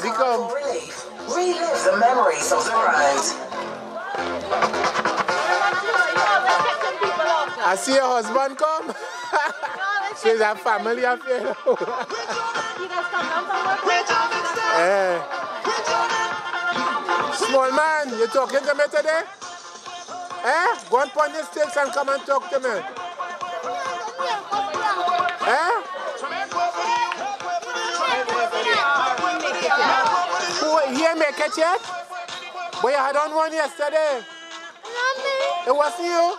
see daddy. Relief. Relive the memories of the ride. I see your husband come. so it's a family affair. Eh. Small man, you talking to me today? Eh? Go and put the sticks and come and talk to me. Ain't make it yet? But you had on one yesterday. It wasn't you?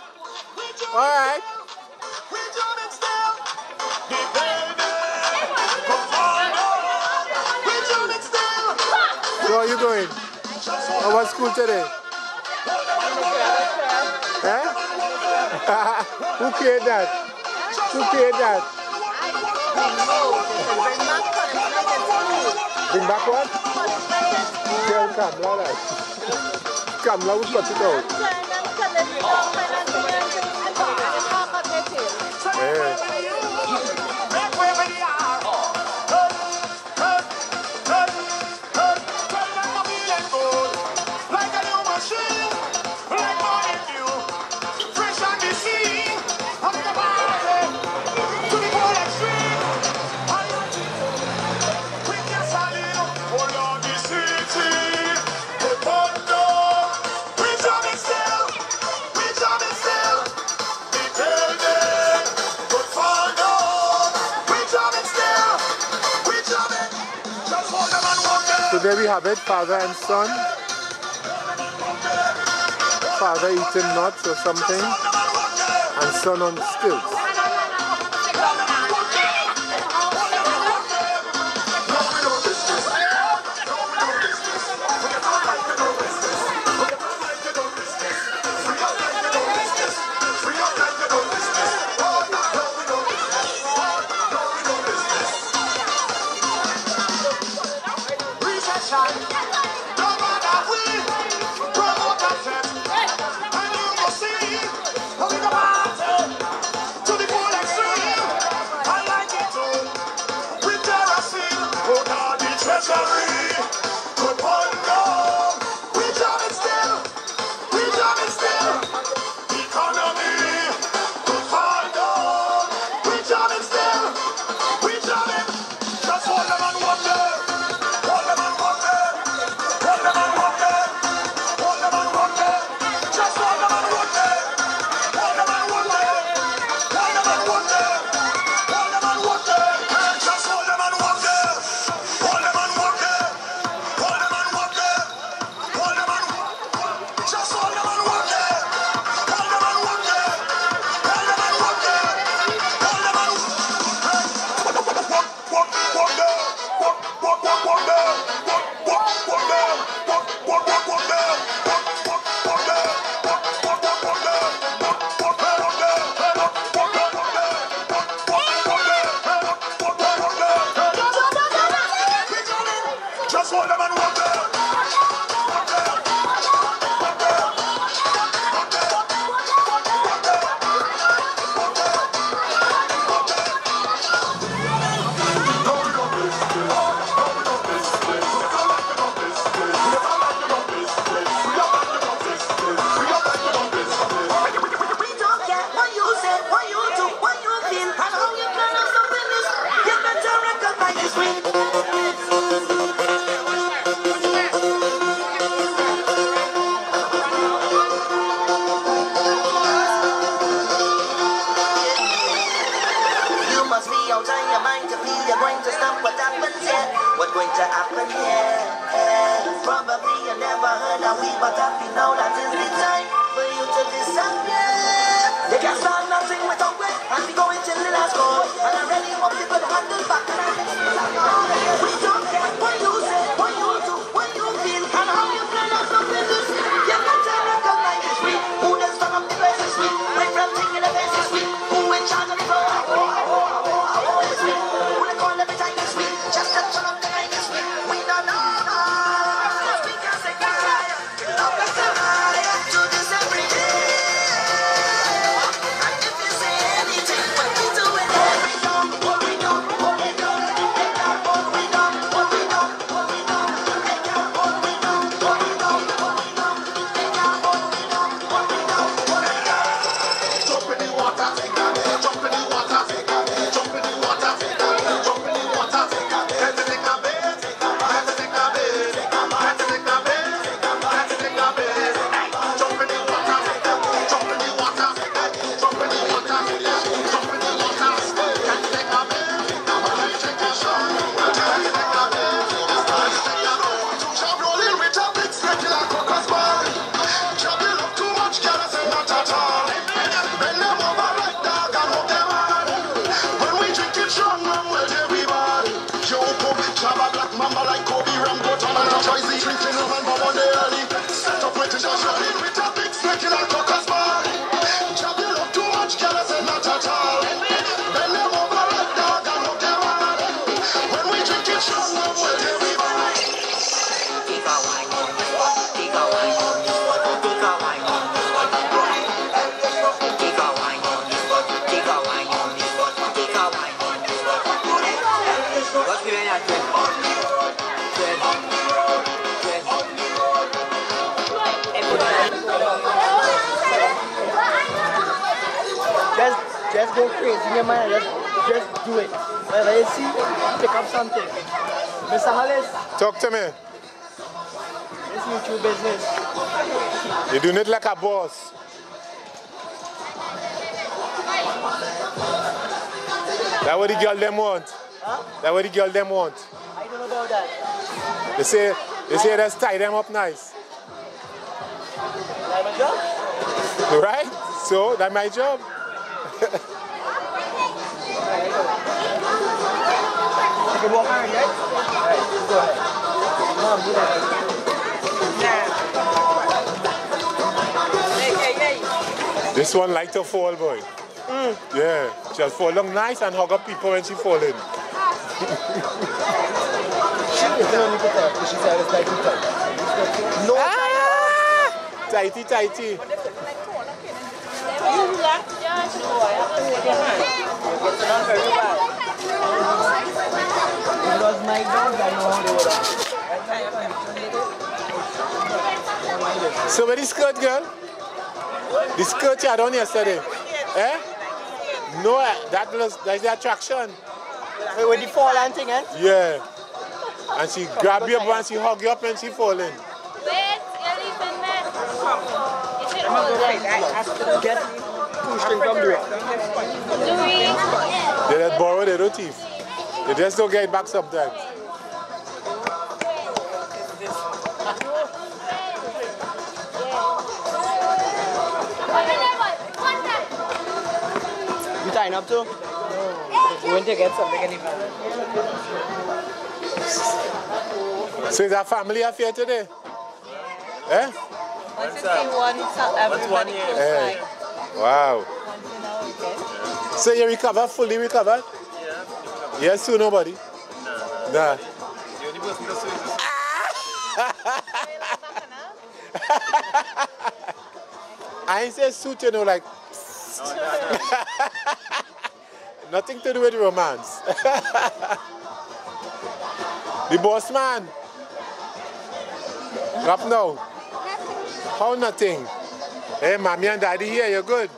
Alright. So are you going? How was school today? Eh? Who created that? Who created that? Bring back what? Tell Kamla that. Kamla will cut it out. Eh. So there we have it, father and son. Father eating nuts or something, and son on stilts. What's the name? Just, just go crazy in your mind. Just, just do it. Whenever you see, pick up something. Mr. Hollis, Talk to me. this YouTube business. You're doing it like a boss. That what the girl them want. That what the girl them want. I don't know about that. They say they say let's tie them up nice. Like my job? Right? So that's my job. Can walk around, right? Alright, go ahead. Mom, do that. This one like to fall, boy. Mm. Yeah, she'll fall down nice and hug up people when she fall in. She is the only guitar, because she said it's guitar. No Ah! Tighty, tighty. It my dog, I know how they would have. So where the skirt, girl? The skirt you had on yesterday. Eh? No, eh, that was that's the attraction. Wait, with the fall and thing, eh? Yeah. And she grab you up and she hug you up and she fall in. Wait, you're leaving me. You should hold it. Get two string from the Louis. They just borrow, they don't thief. They just don't get it back sometimes. You tying up too? You went to get something anytime. So is that family affair today? Eh? Once you see one, so everybody feels Eh. Wow. once in a weekend. So you recover, fully recovered? Yeah. Yes, so nobody? Nah. The only person that says I ain't say suit, you know, like. Nothing to do with romance. the boss man. Up now. How nothing? Hey, mommy and daddy here, you're good.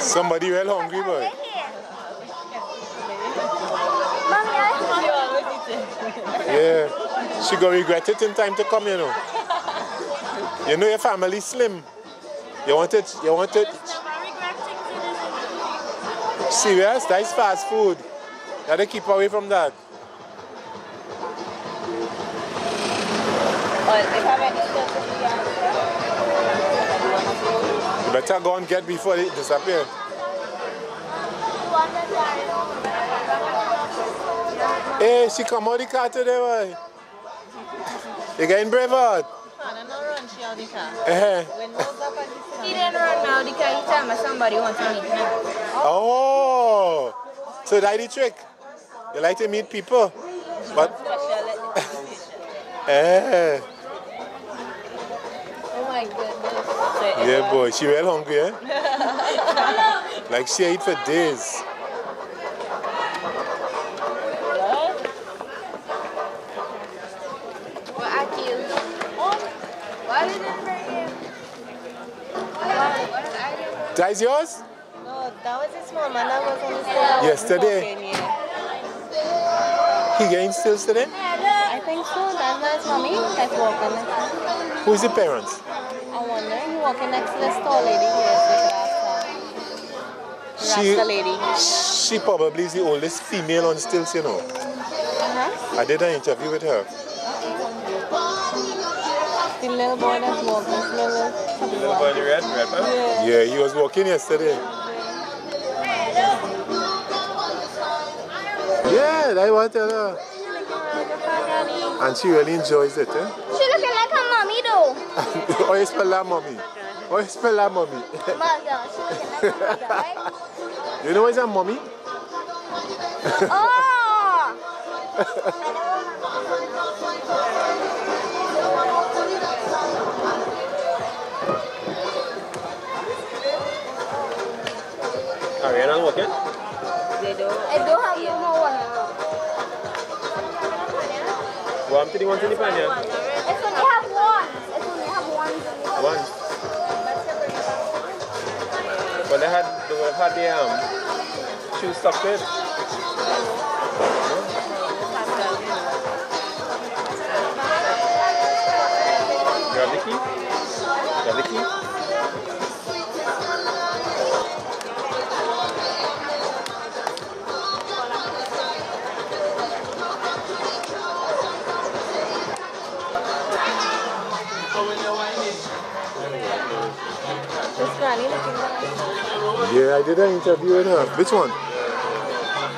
Somebody well hungry, boy. Yeah. She gonna regret it in time to come, you know. You know your family slim. You want it, you want it. Serious? That's fast food. You gotta keep away from that. Better go and get before they disappear. Hey, she come out the car today, boy. You getting brave out? the car. The He didn't run now because he told me somebody wants to meet me. Oh, so that's the trick. You like to meet people, but eh, Oh my goodness. So yeah, boy, she well hungry, eh? like she ate for days. What I killed. Why didn't bring him? Why? What did I do? That's yours? No, that was a small man that was on the stage. Yesterday. He getting still today? I think so. That's my mommy that's walking. Who's the parents? I wonder, walking next to this tall lady here. This Rasta. She, Rasta lady. she probably is the oldest female on stilts, you know. Uh-huh. I did an interview with her. The little boy that's walking, this little little boy in the red, red man. Yeah. Yeah, he was walking yesterday. Yeah, I want to tell her. And she really enjoys it, eh? She looking like her mommy though. How you spell that mommy? How you spell that mommy? My God, she looking like You know what's a mommy? oh! Ariana walking? They don't. I don't have no more one. Warm to One. But they had, they have had the um, shoes stuck it. Grab the. Yeah, I did an interview with her. Which one?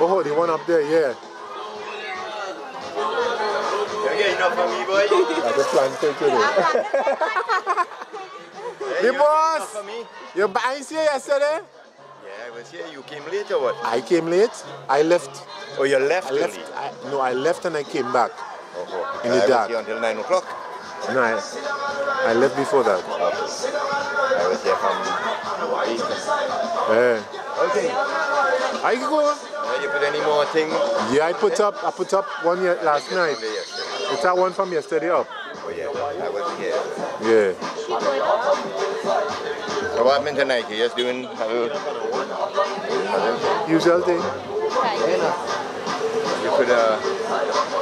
Oh, the one up there, yeah. You get enough for me, boy? I just plan to take it. The boss! You I see you yesterday? Yeah, I was here. You came late or what? I came late. I left. Oh, you left I left. I, no, I left and I came back. Oh, oh. In the I dark. was here until 9 o'clock. No, I, I left before that. I was here from eh. 8. Yeah. Okay. I go. Now you put any more thing? Yeah, I put up. I put up one ye- last night. It's that one from yesterday up. Oh, yeah. I wasn't here. Yeah. So what happened tonight? You just doing a little... Usual thing. You could, uh...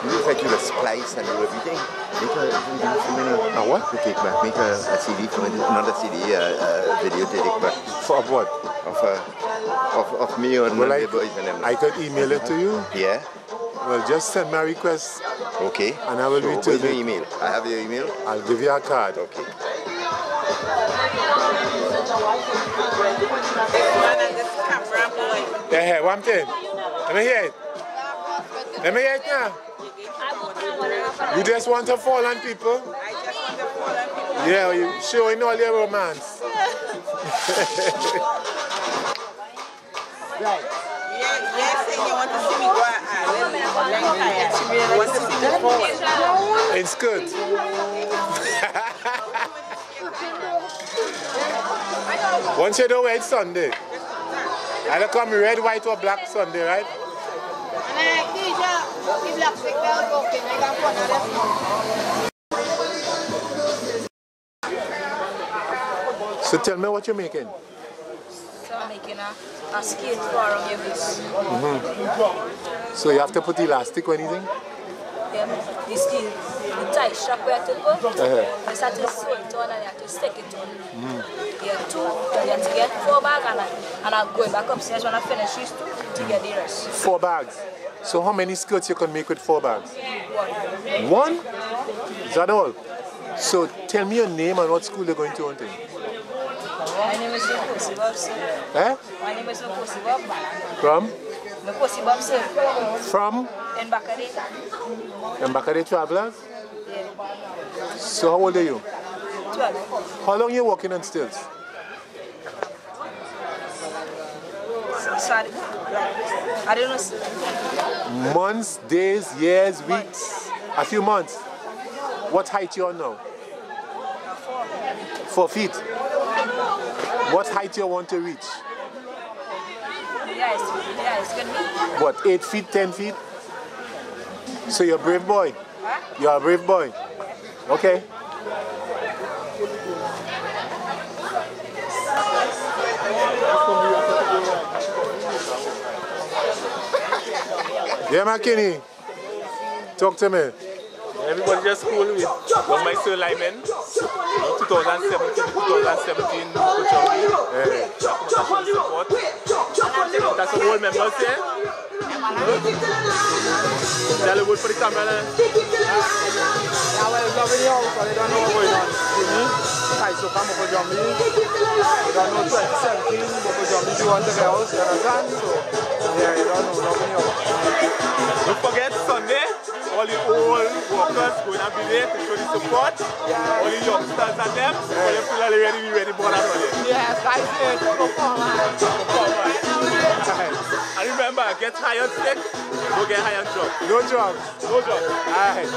You look like you could splice and do everything. Make a, so many... A what? To take back. Make a, a CD from it. Not a CD, a, a video to take back. For what? Of, uh, of, of me and Well, the I, boys and them. I could email it to you. Yeah? Well, just send my request Okay. and I will so return where's your it. email? I have your email? I'll give you a card. Okay. Yeah, yeah, one thing. Let me hear it. Let me hear it now. You just want to fall on people? Yeah, you showing all your romance. right. It's good. Once you know it's Sunday. Either come red, white, or black Sunday, right? So tell me what you're making. So I'm making a, a skate for your waist. So you have to put elastic or anything? Yeah, the steel, the tight strap where to go. Uh-huh. You start to sew it on and you have to stick it on. Yeah, two, then you have to get four bags and, I, and I'm going back upstairs when I finish these two to get the rest. Four bags. So how many skirts you can make with four bags? One. Is that all? So tell me your name and what school you're going to. Hunting. My name is Nkosi Bob, sir. Eh? My name is Nkosi Bob. From? Nkosi Bob, sir. From In Bakari. Mbakare Travelers? Yeah. So how old are you? 12. How long you working on stills? Sorry. I don't know. Months, days, years, weeks? A few months. What height you on now? Four feet. What height you want to reach? Yeah, it's, yeah, it's gonna be. What, eight feet, ten feet? So you're a brave boy? Huh? You're a brave boy? Okay. Yeah, McKinney. Talk to me. Everybody just cool with young my Sir Lyman, 2017 2017 coach of me. Yeah. Support. That's a whole members there. Tell the for the camera. Yeah, well, it's already out, so they don't know what's going on. With me, I so come over Jambi. They don't know 2017, Moko Jumbie do on the house, you understand? So, yeah, you don't know, don't forget Sunday, all the old workers going to be there to show the support. Yeah. All the youngsters and them, yeah. all the people ready to be ready born and all. Yes, I said, and remember, get high on stick, go get high on. No drug. No drug. Alright.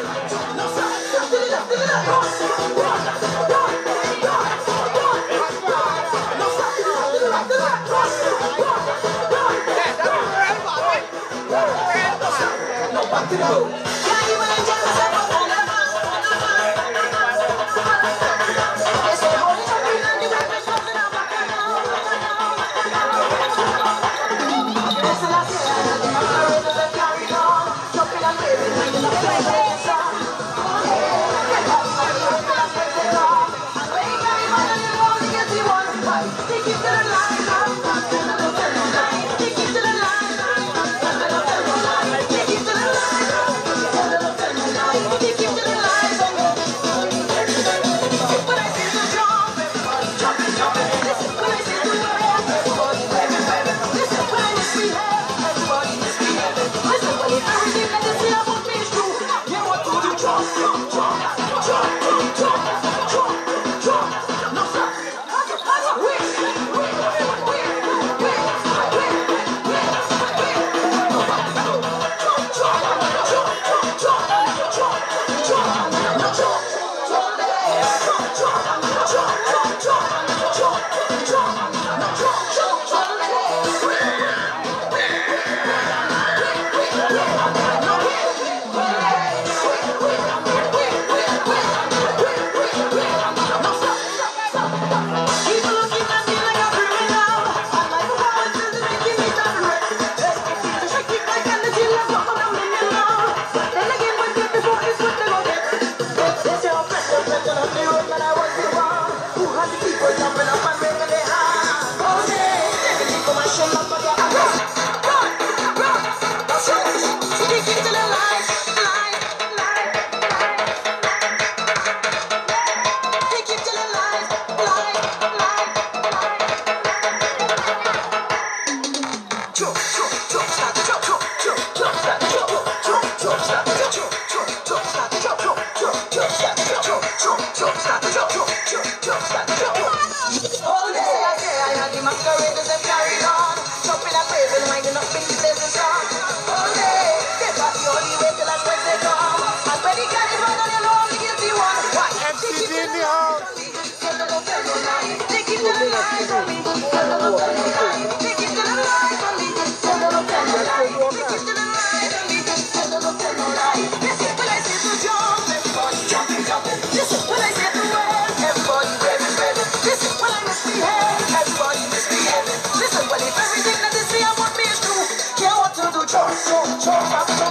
MCD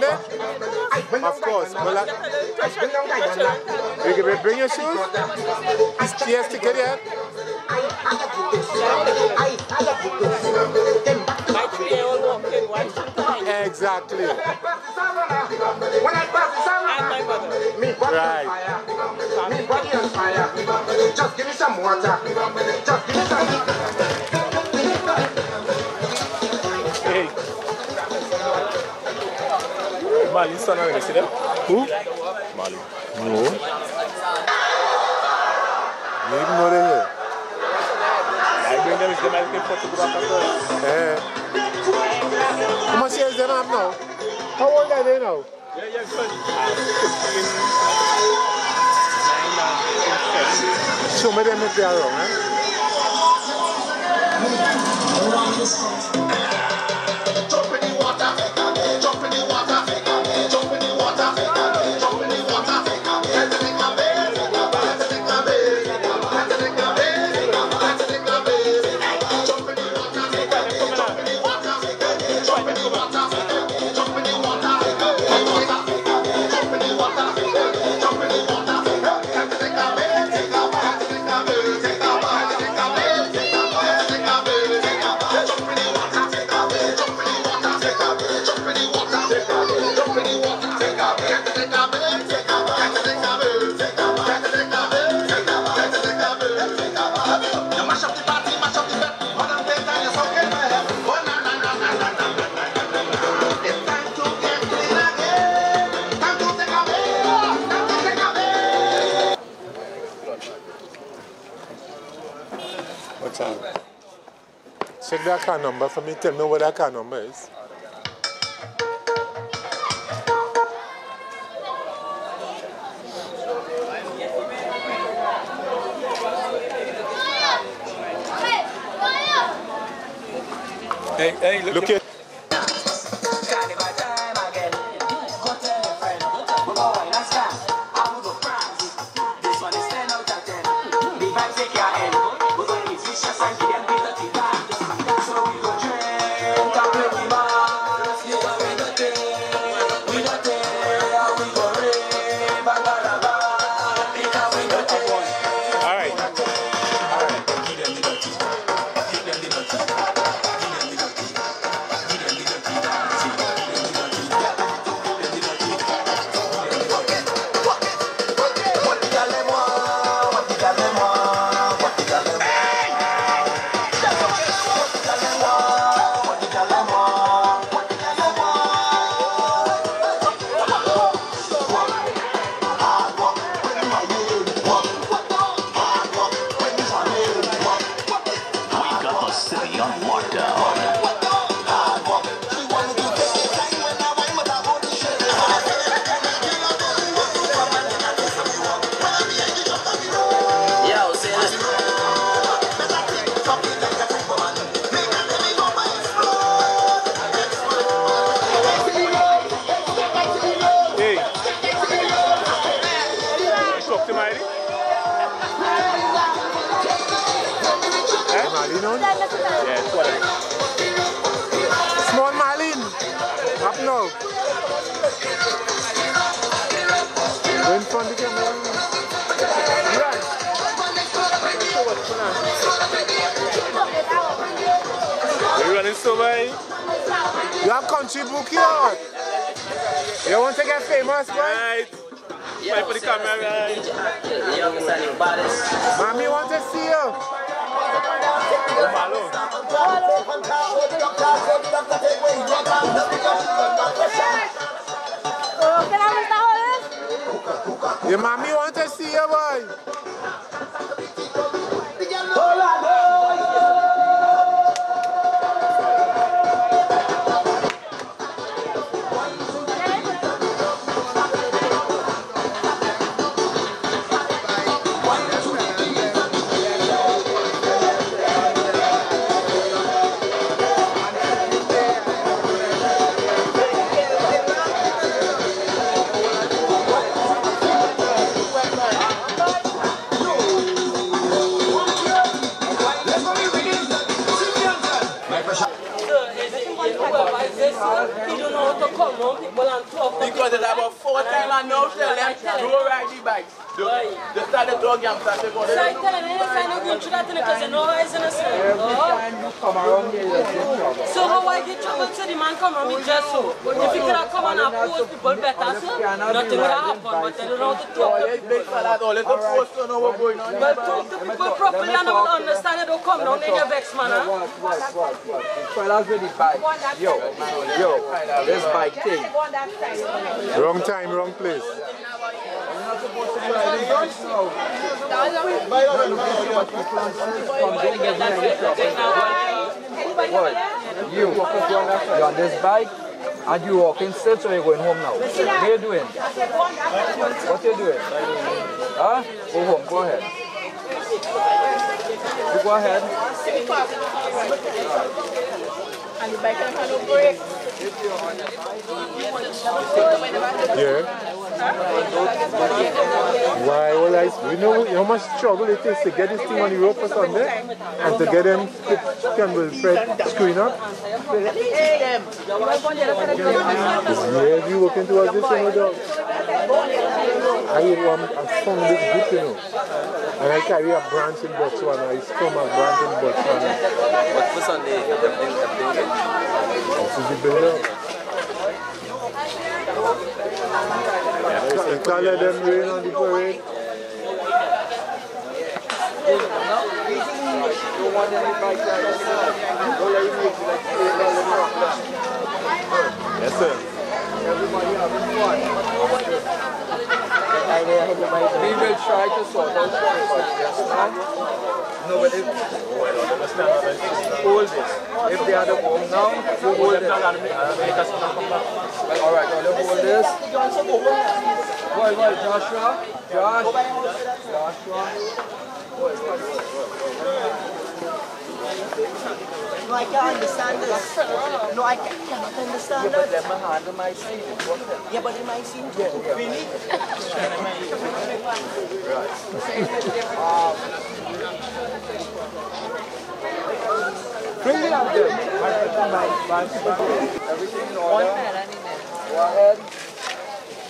there? Of course. But like, bring your shoes? Is tears to get? Exactly. When I pass the summer, right. Me body on fire. Just give me some water. Just give me some water. Mali is not ready. Who? Mali. No. You know they're. I bring them to they might get How much years they have now? How old are they now? Yeah, yeah, good. Uh, 15. Show them are wrong, eh? Jump in the water, jump in the water. account number for me? Tell me what that account number is. Hey, hey, look, look at you know? Yeah, two of them. Small Marlin. Up now. Go in front of the camera. Right. You running so by? You have country book here. or? You want to get famous, boy? Right. Wait for the camera, right? Mommy want to see you. Mommy want to see you, boy. Because it's about four times I know tell them go ride the bike. They started dog and started going. So I tell him, if I know good, that because you know it's in a Every oh. time you come around here, you get trouble. So how I get trouble to the man come and be just so. If you could have come and oppose people better, so nothing would have happened. But they don't know how to talk to people. Big fella, all it's a post to know what's going on. Well, talk to people properly and don't understand it. Don't come down in your vex, man. huh? What, what, what, what? Fellas with the bike. Yo, yo, this bike thing. Wrong time, wrong place. What? You, you're on this bike and you walking still, so you're going home now. What are you doing? What are you doing? Huh? Go home, go ahead. You go ahead. And the bike can no brake. Yeah. Why? Well, I, you know how much trouble it is to get this thing on for Sunday and to get them Campbell Fred screwing up. Yeah, you working towards this one, dog. I um, I found this group, you know. And I carry a branch in Botswana. It's from a branch in Botswana. But for Sunday. This is the build-up. You can't let them rain on the parade. Yes, sir. Everybody having fun. We will try to sort out the understand? No, but if, hold this. If they are the home now, you hold it. Well, all right, now you hold this. Boy, boy, Joshua, Josh, Joshua. No, I can't understand this. No, I ca- cannot understand Yeah, but this. let me handle my scene. Yeah, but it might seem Yeah, yeah. really. Bring it up there. Everything in order. Go ahead. We're done. We're done. Good. Nothing over there? Oh,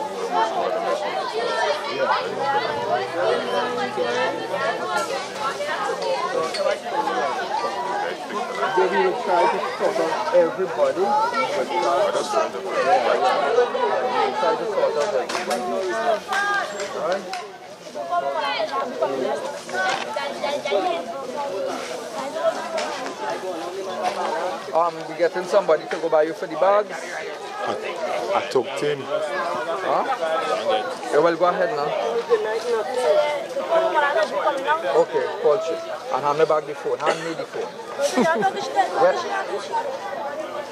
yeah, yeah. Come on. Come on, on. Hey, hey, she will try to sort out everybody. Try to sort out everybody. Um, we getting somebody to go buy you for the bags? I, I took Tim. Huh? Yeah, well, go ahead now. Okay, call she. And hand me back the phone. Hand me the phone.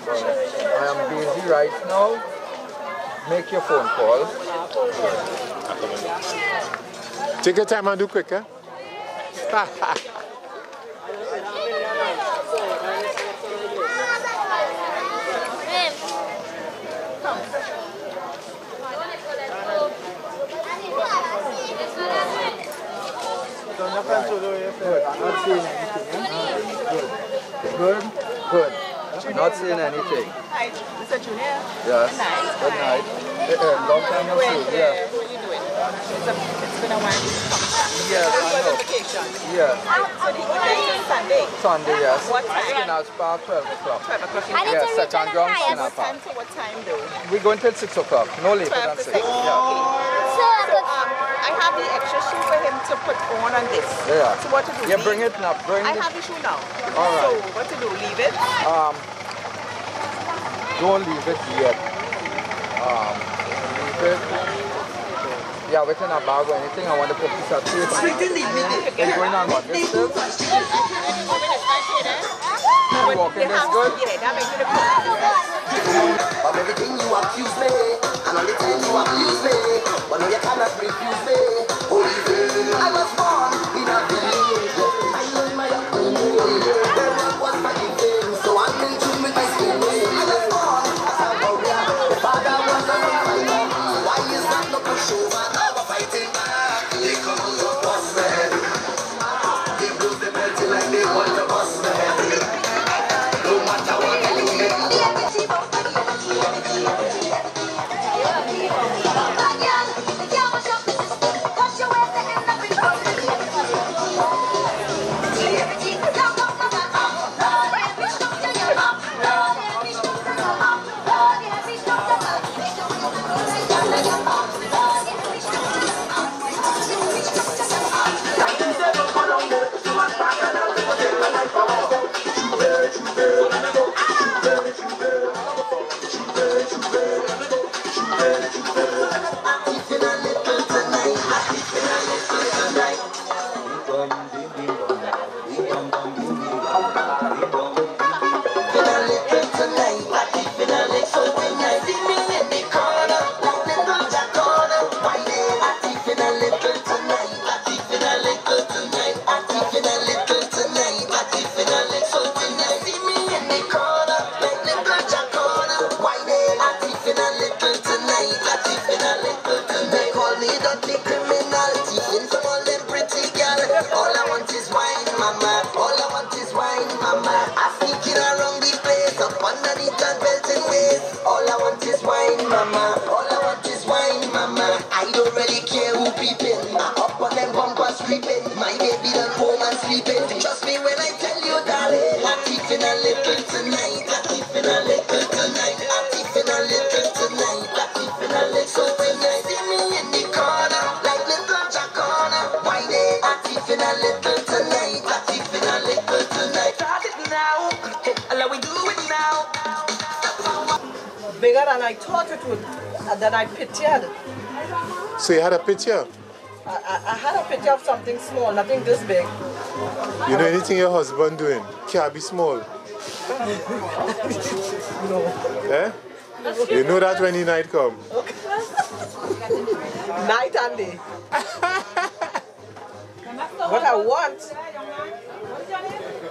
I am busy right now. Make your phone call. Take your time and do quick, eh? Good. Not seeing anything. Good. Good. Good. Not seeing anything. Hi, Mr. Junior. Yes. Good night. Good night. Eh, eh, long time no see. uh, Yeah. what are you doing? It's, a, it's been a while. Yes, I know. on vacation. Yeah. So the event is Sunday. Sunday, yes. What time? Skinner's Park, 12 o'clock. 12 o'clock. Yes, to reach second on drum. Skinner What Park. time what time though? We're going till 6 o'clock. No later 12 than to 6. 6. Yeah. So, um, I have the extra shoe for him to put on on this. Yeah. So what to do? Yeah, Leave- bring it now. Bring I the- have the shoe now. All right. So what to do? Leave it? Um, don't leave it yet. Um, leave it. Yeah, within a bag or anything. I want to put this at tape. Are you going on what? This is? You walking this good? Yeah, that makes it a Of everything you accuse me, and only time you abuse me, but now you cannot refuse me. Holy Virgin, I was born So a picture? I, I, I had a picture of something small, nothing this big. You know anything your husband doing? Can't be small. no. Eh? You know that when the night come. Okay. Night and day. what I want,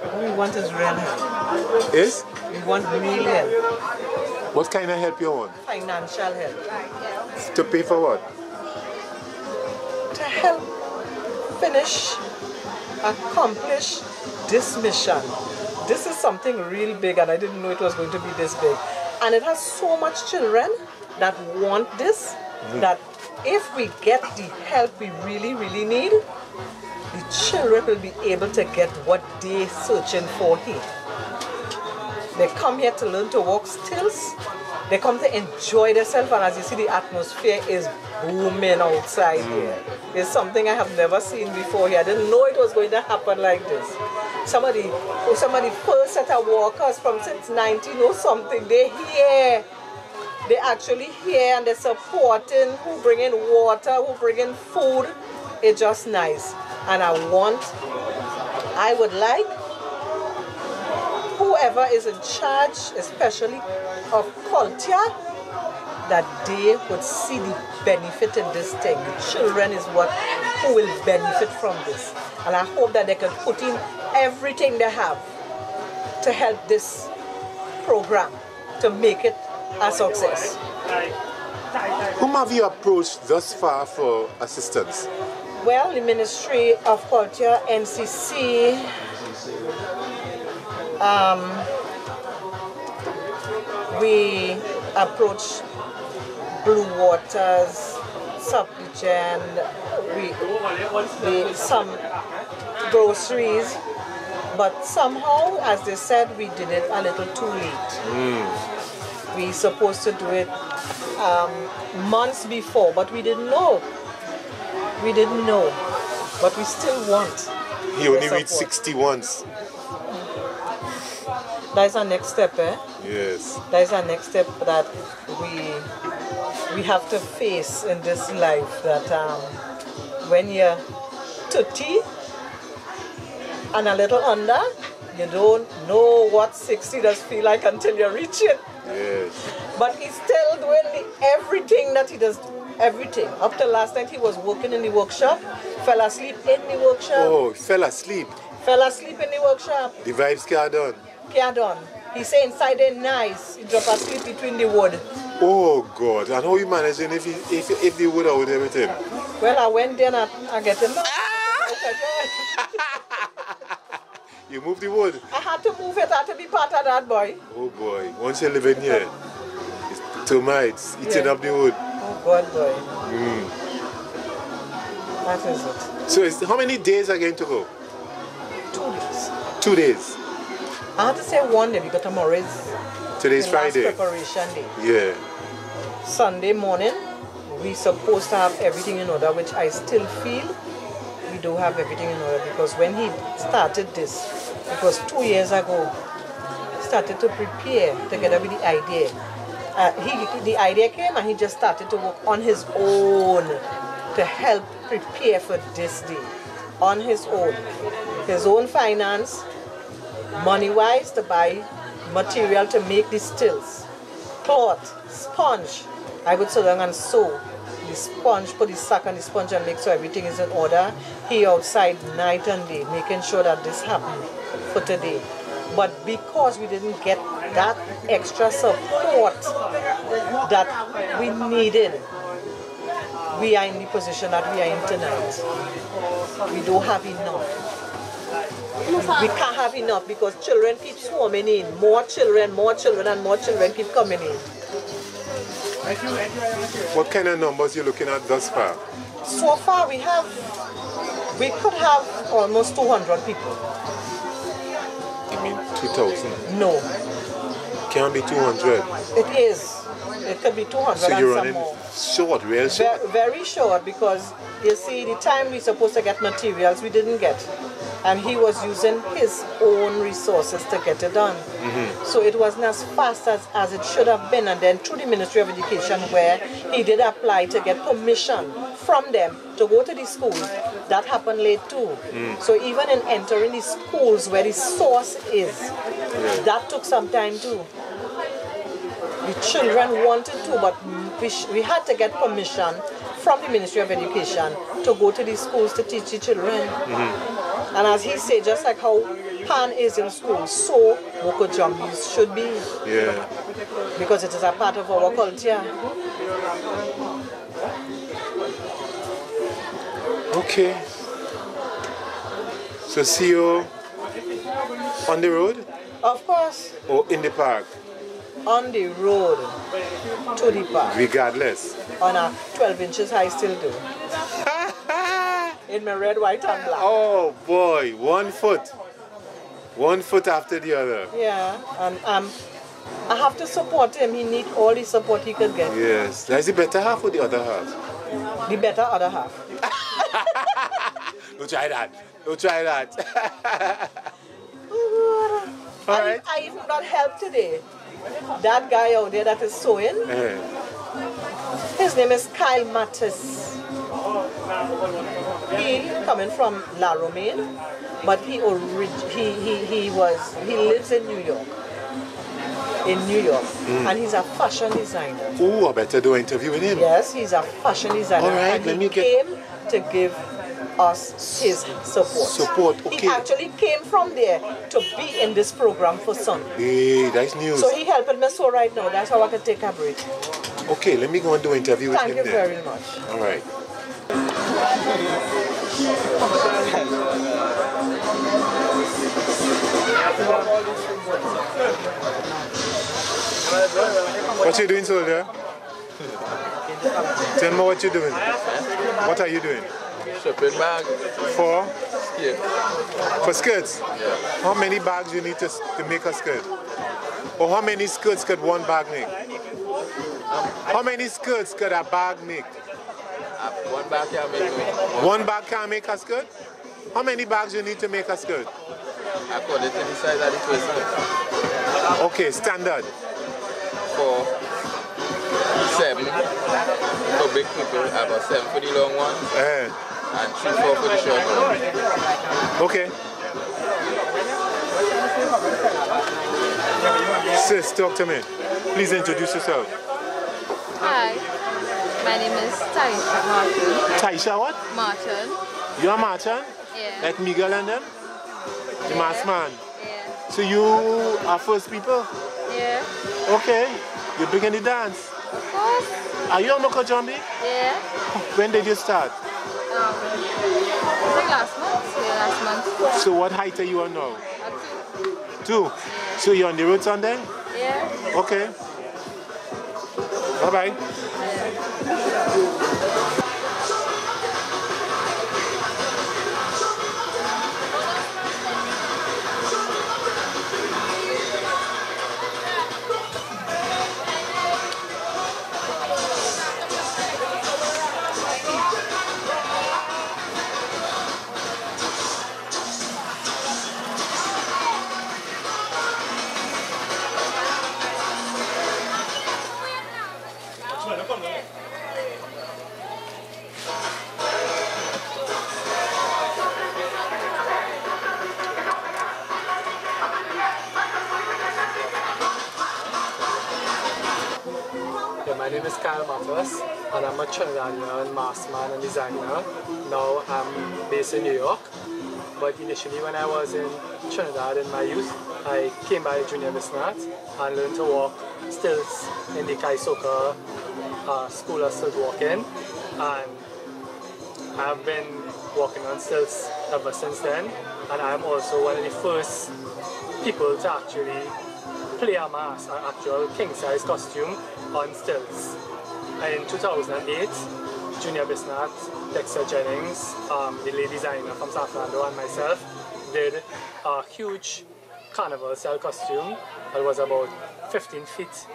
what we want is real help. Is? We want real help, What kind of help you want? financial help. To pay for what? Finish, accomplish this mission. This is something real big and I didn't know it was going to be this big. And it has so much children that want this mm. that if we get the help we really, really need, the children will be able to get what they're searching for here. They come here to learn to walk stills. They come to enjoy themselves, and as you see, the atmosphere is booming outside mm. here. It's something I have never seen before here. I didn't know it was going to happen like this. Somebody, oh, somebody first set of workers from since 19 or something. They here. They actually here and they're supporting, who bring in water, who bring in food. It's just nice. And I want, I would like whoever is in charge, especially of culture, that they would see the benefit in this thing. The children is what who will benefit from this. And I hope that they can put in everything they have to help this program to make it a success. Whom have you approached thus far for assistance? Well, the Ministry of Culture, NCC, um, we approached Blue Waters, Subdigen, we, we, some groceries, but somehow, as they said, we did it a little too late. We supposed to do it um, months before, but we didn't know. We didn't know, but we still want. He only support. 60 once. That's our next step, eh? Yes. That is our next step that we we have to face in this life. That um, when you're 30 and a little under, you don't know what 60 does feel like until you reach it. Yes. But he's still doing the, everything that he does. Everything. Up till last night, he was working in the workshop, fell asleep in the workshop, Oh, fell asleep. fell asleep in the workshop. The vibes car done. Care done. He say inside there nice. He drop asleep between the wood. Oh God! And how you managing if he, if if the wood out there with him? Well, I went there and I, I get him. You move the wood. I had to move it. I had to be part of that boy. Oh boy! Once you live in here, it's termites eating Yeah. up the wood. Oh God, boy. Mm. That is it. So it's, how many days are going to go? Two days. Two days. I have to say one day because tomorrow is Today's Friday. preparation day. Yeah. Sunday morning, we supposed to have everything in order, which I still feel we do have everything in order because when he started this, it was two years ago, started to prepare together with the idea. Uh, he, the idea came and he just started to work on his own to help prepare for this day. On his own. His own finance, money wise to buy material to make the stills, cloth, sponge. I would sit down and sew the sponge, put the sack on the sponge and make sure everything is in order. He outside night and day, making sure that this happened for today. But because we didn't get that extra support that we needed, we are in the position that we are in tonight. We don't have enough. We can't have enough because children keep swarming in. More children, more children, and more children keep coming in. What kind of numbers you looking at thus far? So far, we have, we could have almost 200 people. You mean 2,000? No, Can't be 200. it is. It could be 200 So and you're some running more. short, real short. Ve- very short because you see, the time we supposed to get materials, we didn't get. And he was using his own resources to get it done. So it wasn't as fast as, as it should have been. And then through the Ministry of Education, where he did apply to get permission from them to go to the school, that happened late too. Mm. So even in entering the schools where the source is, that took some time too. The children wanted to, but we, sh- we had to get permission from the Ministry of Education to go to the schools to teach the children. And as he said, just like how Pan is in school, so Moko Jumbies should be, Yeah. because it is a part of our culture. Okay. So see you on the road Of course, or in the park, on the road to the park, regardless. on a 12 inches high still do. in my red, white, and black. Oh boy, one foot. One foot after the other. Yeah, and um, I have to support him. He need all the support he can get. Yes. That's the better half or the other half? The better other half. Don't try that. Don't try that. I, I even got help today. That guy out there that is sewing, Eh, His name is Kyle Mattis. He coming from La Romaine, but he, orig- he, he, he was he lives in New York. In New York, Mm. and he's a fashion designer. Ooh, I better do an interview with him. Yes, he's a fashion designer. All right, and let he me get- came to give us his support. Support, okay. He actually came from there to be in this program for some. Hey, that's news. So he helping me so right now. That's how I can take a break. Okay, let me go and do an interview with Thank you then. very much. All right. What you doing, soldier? Tell me what you're doing. What are you doing? Shopping bag. For? Yeah. For skirts? How many bags you need to, to make a skirt? Or how many skirts could one bag make? How many skirts could a bag make? Uh, One bag can make me. One bag can make a skirt? How many bags you need to make a skirt? According to the size of the person. Okay, standard. For seven. For big people, about seven for the long one. Eh. And three, four for the short one. Okay. Sis, talk to me. Please introduce yourself. Hi, my name is Taisha Martin. Taisha what? Martin. You are Martin? Yeah. Like Miguel and them? The masked man. Yeah. So you are first people? Yeah. Okay. You're big in the dance. Of course. Are you a Moko Jumbie? Yeah. When did you start? Last month. Yeah, last month. So what height are you on now? Uh, Two. So you're on the road Sunday? Yeah. Okay. Bye my name is Kyle Matos, and I'm a Trinidadian mask man and designer. Now I'm based in New York, but initially when I was in Trinidad in my youth, I came by Junior Bisnath and learned to walk stilts in the Kaisokah uh, School of Stilt Walking, and I've been walking on stilts ever since then, and I'm also one of the first people to actually play a mask, an actual king-size costume on stilts. And in 2008, Junior Bisnath, Dexter Jennings, um, the lead designer from San Fernando, and myself did a huge carnival style costume that was about 15 feet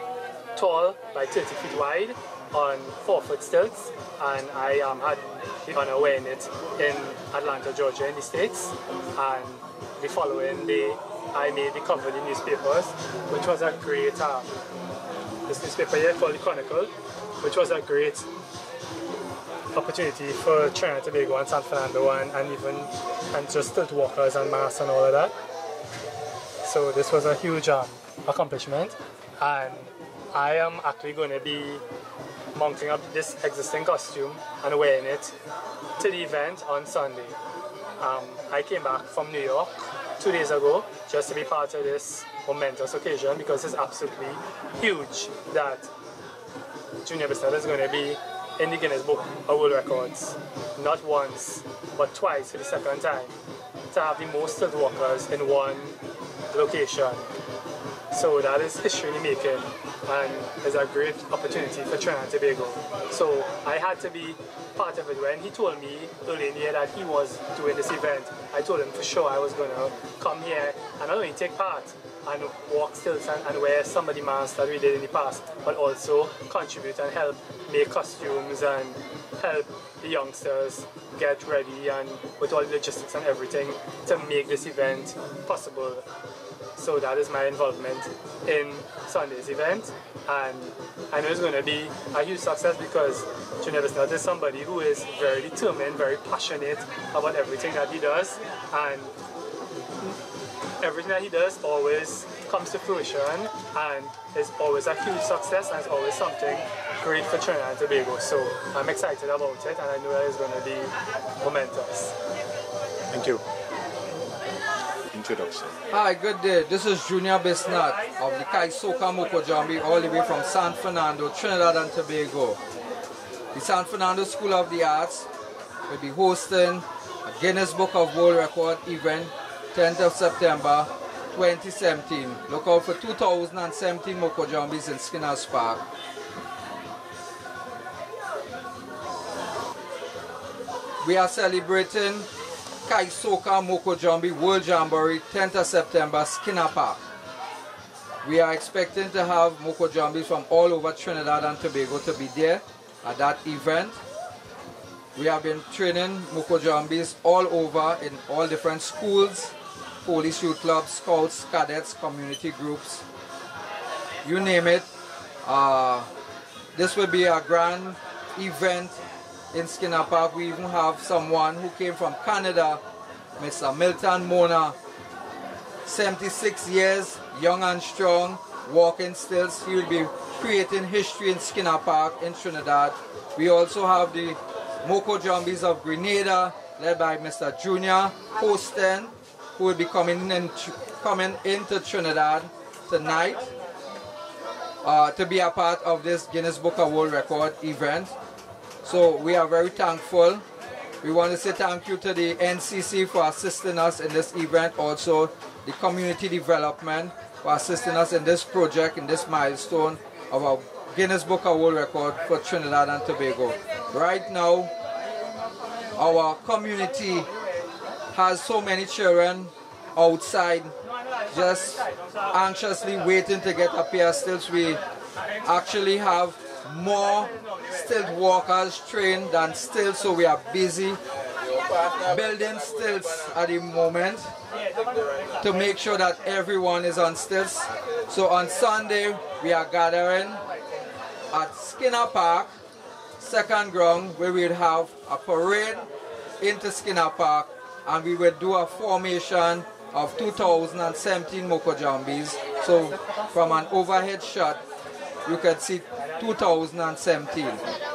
tall by 30 feet wide on four foot stilts and I um, had the honor wearing it in Atlanta, Georgia in the States and the following day I made the cover of the newspapers which was a great um, this newspaper here called the Chronicle which was a great opportunity for Trinidad and Tobago and San Fernando and, and even and just stilt walkers and mass and all of that so this was a huge um, accomplishment and I am actually going to be mounting up this existing costume and wearing it to the event on Sunday. Um, I came back from New York two days ago just to be part of this momentous occasion because it's absolutely huge that Junior Bisnath is going to be in the Guinness Book of World Records, not once, but twice for the second time, to have the most walkers in one location. So that is history in making and is a great opportunity for Trinidad and Tobago. So I had to be part of it. When he told me early in the year that he was doing this event, I told him for sure I was going to come here and not only take part and walk stilts and, and wear some of the masks that we did in the past, but also contribute and help make costumes and help the youngsters get ready and with all the logistics and everything to make this event possible. So that is my involvement in Sunday's event. And I know it's going to be a huge success because Junior Bisnath is somebody who is very determined, very passionate about everything that he does. And everything that he does always comes to fruition and is always a huge success and it's always something great for Trinidad and Tobago. So I'm excited about it and I know that it's going to be momentous. Thank you. Introduction. Hi, good day. This is Junior Bisnath of the Kaisokah Moko Jumbie, all the way from San Fernando, Trinidad and Tobago. The San Fernando School of the Arts will be hosting a Guinness Book of World Record event 10th of September 2017. Look out for 2017 Moko Jumbies in Skinners Park. We are celebrating Kaisokah Moko Jumbie World Jamboree 10th of September, Skinner Park. We are expecting to have Moko Jumbies from all over Trinidad and Tobago to be there at that event. We have been training Moko Jumbies all over in all different schools, police youth clubs, scouts, cadets, community groups, you name it. Uh, this will be a grand event in Skinner Park. We even have someone who came from Canada, Mr. Milton Mona, 76 years, young and strong, walking stills. He will be creating history in Skinner Park in Trinidad. We also have the Moko Jumbies of Grenada, led by Mr. Junior Hosten, who will be coming, in, coming into Trinidad tonight uh, to be a part of this Guinness Book of World Record event. So we are very thankful. We want to say thank you to the NCC for assisting us in this event, also the community development for assisting us in this project, in this milestone of our Guinness Book of World Record for Trinidad and Tobago. Right now, our community has so many children outside just anxiously waiting to get a pair of. We actually have more stilt workers trained and still so we are busy building stilts at the moment to make sure that everyone is on stilts. So on Sunday, we are gathering at Skinner Park, second ground, where we'll have a parade into Skinner Park and we will do a formation of 2017 Moko Jumbies. So from an overhead shot, you can see 2017.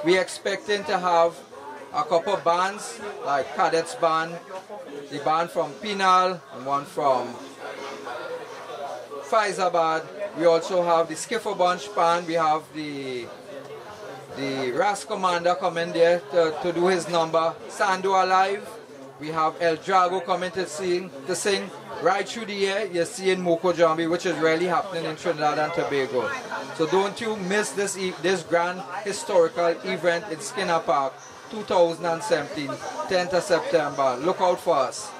We're expecting to have a couple bands, like Cadets Band, the band from Penal, and one from Fyzabad. We also have the Skiffle Bunch Band, we have the the RAS Commander coming there to, to do his number, Sando Alive. We have El Drago coming to sing, to sing right through the year. You're seeing Moko Jumbie, which is really happening in Trinidad and Tobago. So don't you miss this e this grand historical event in Skinner Park, 2017, 10th of September. Look out for us.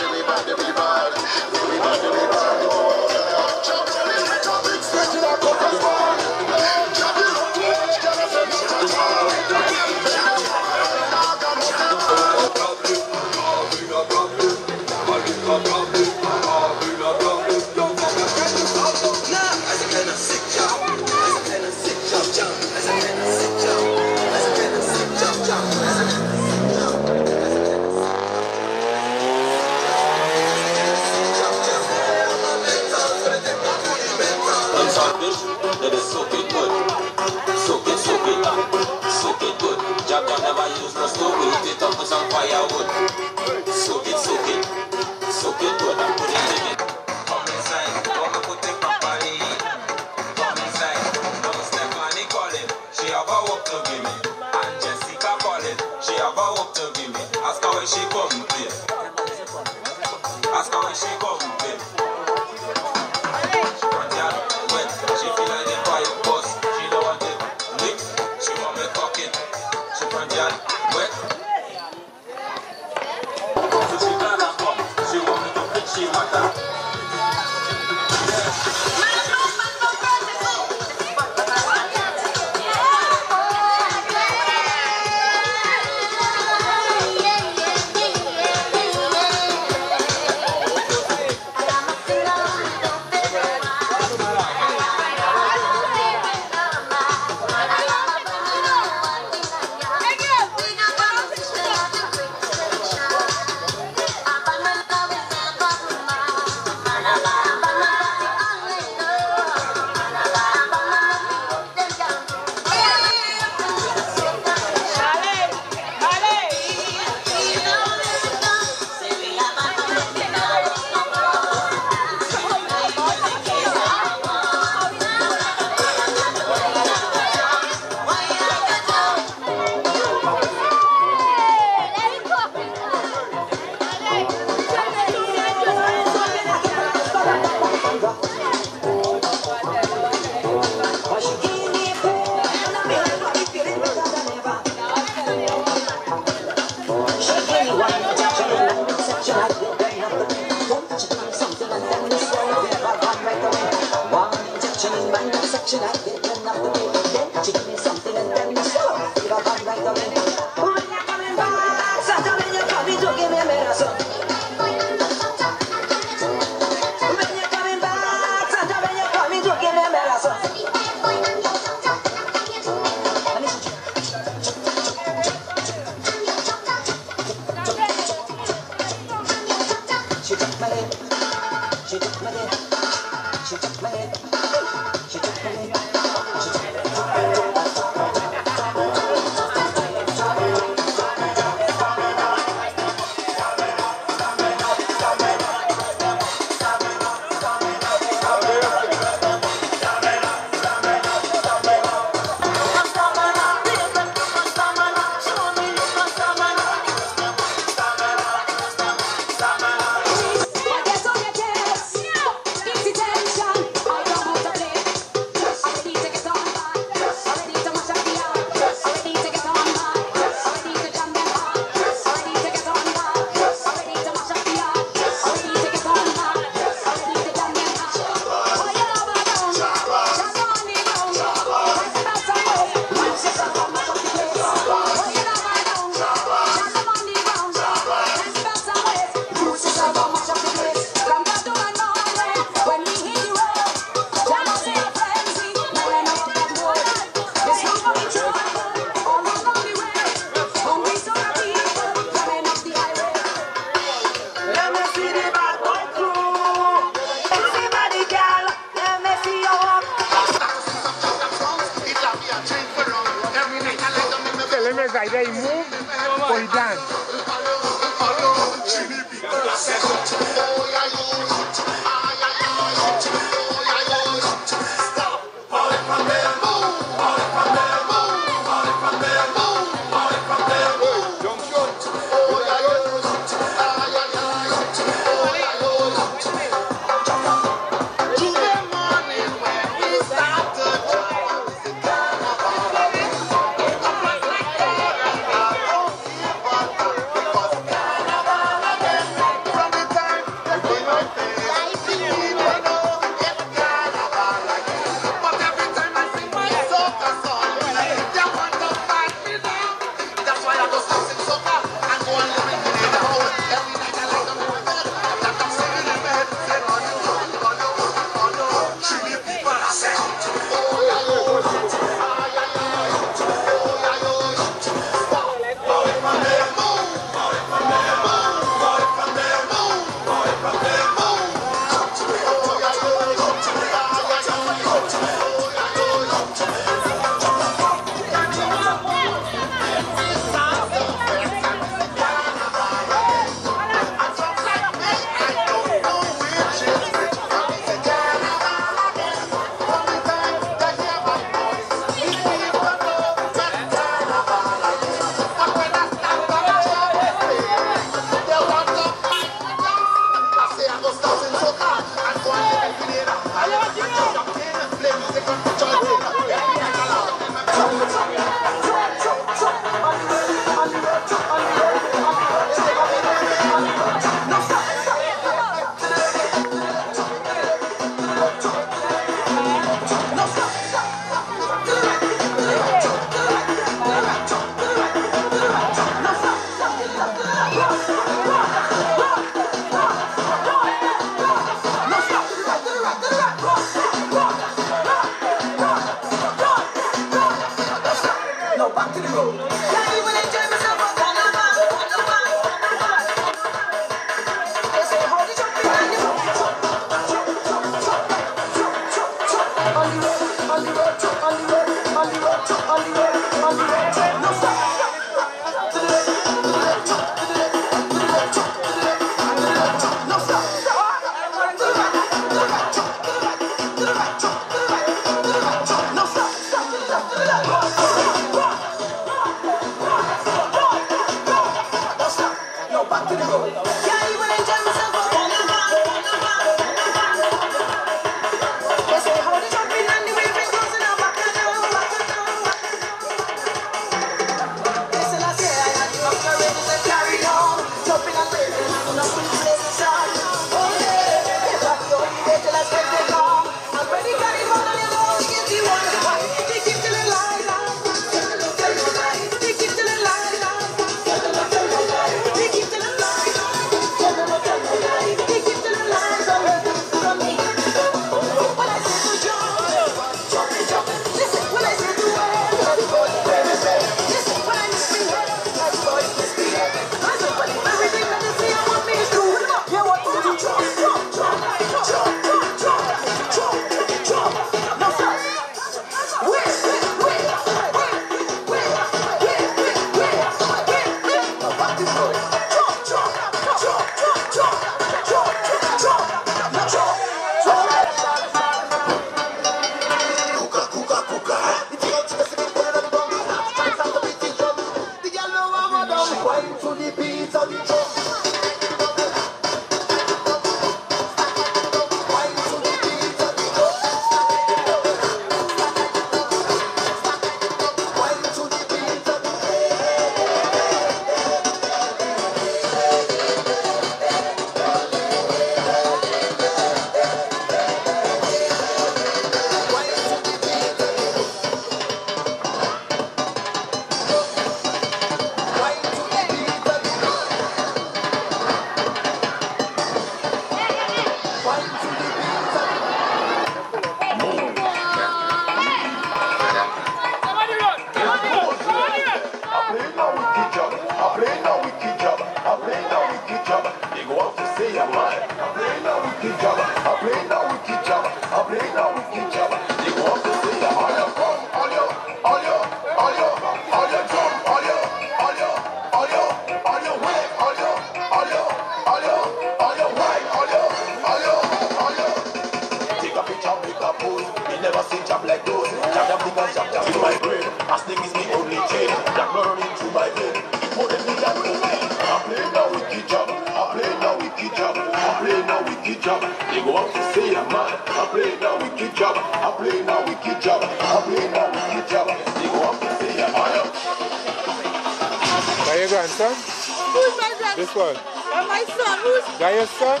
this one? That's my son. Who's... That your son?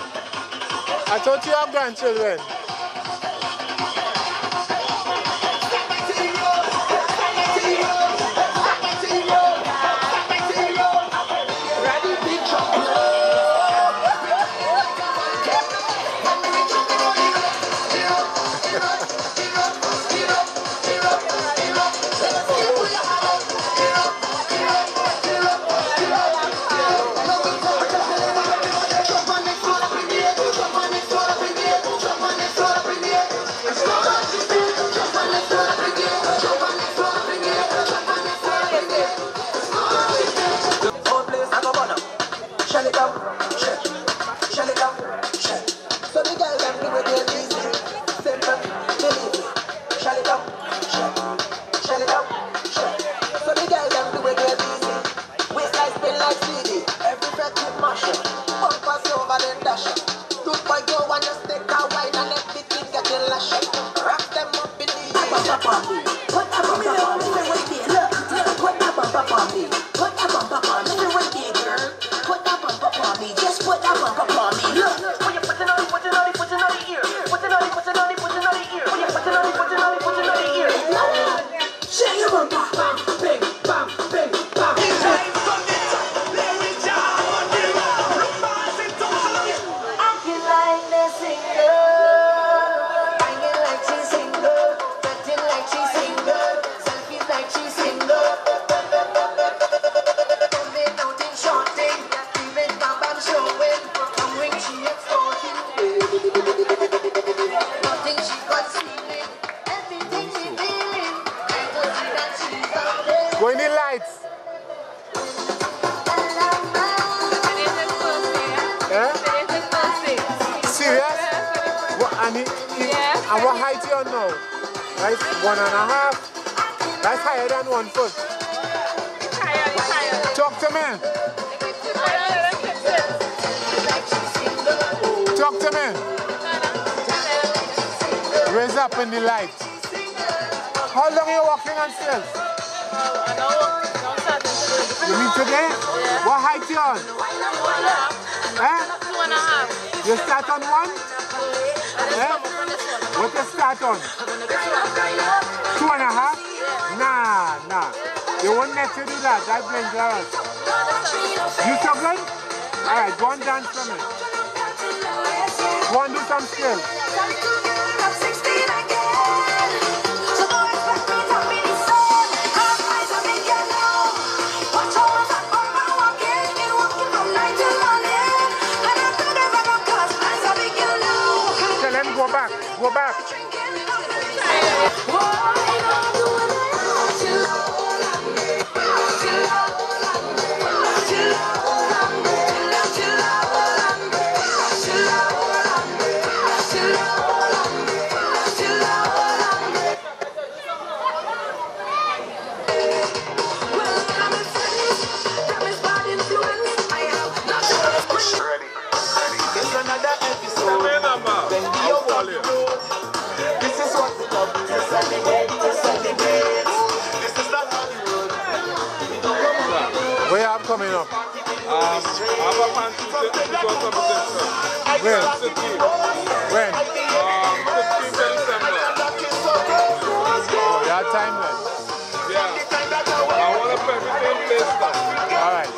I thought you have grandchildren. Two and a half? Nah, nah. You won't let you do that. That's dangerous. You struggling? Alright, go and dance for me. Go and do some skills. go back, go back. coming up? Um, I have a plan to, to, to go to the. When? When? Um, 15th December. Oh, that time then? Yeah. I want to put everything in place now. All right.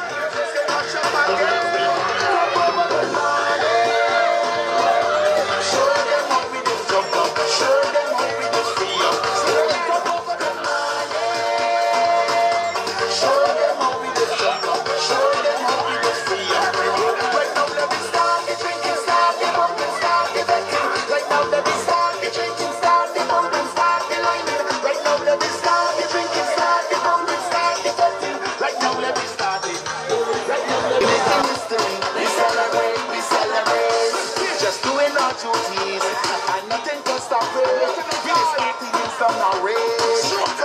Show them. Skating in some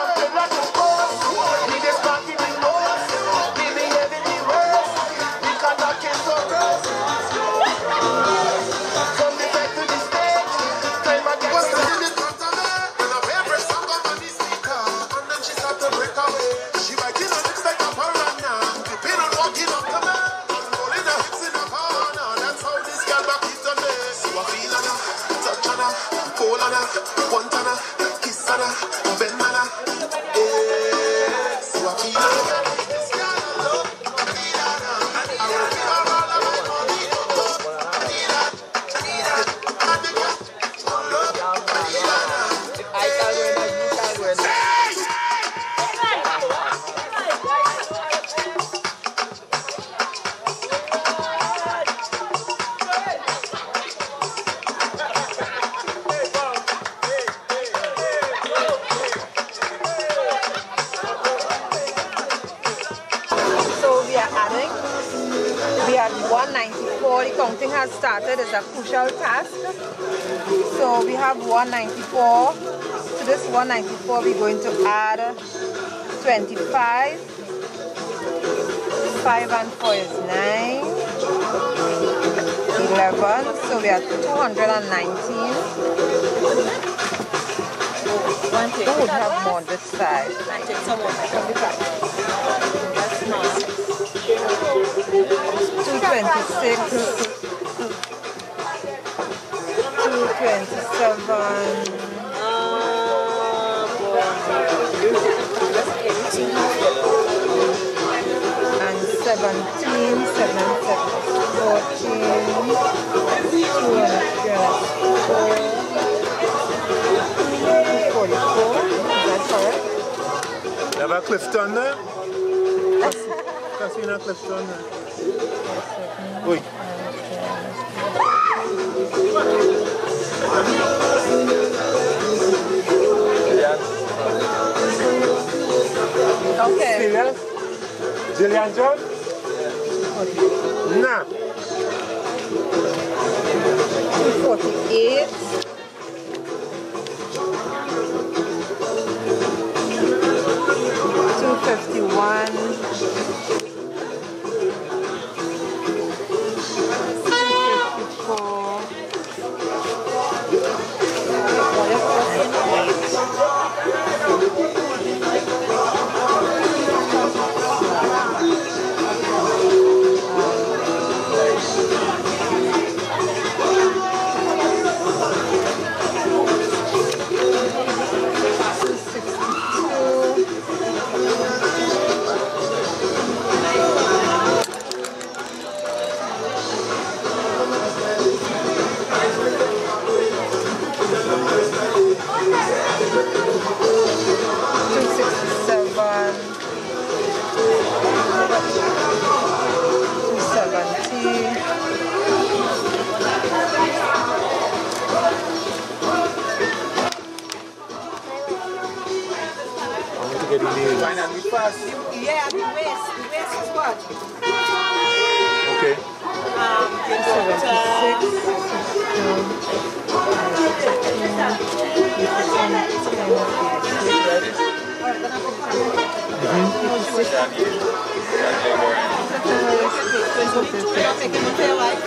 94 we're going to add 25 5 and 4 is 9 11 so we are 219 Oh, we have more this side. That's nice. 226 227 and seventeen, seven, seven, fourteen, two hundred forty-four. Is that correct? You have a Clifton there? Casino Clifton there. Oi. Okay. Serious? Jillian John? Nah. 48. Two fifty one.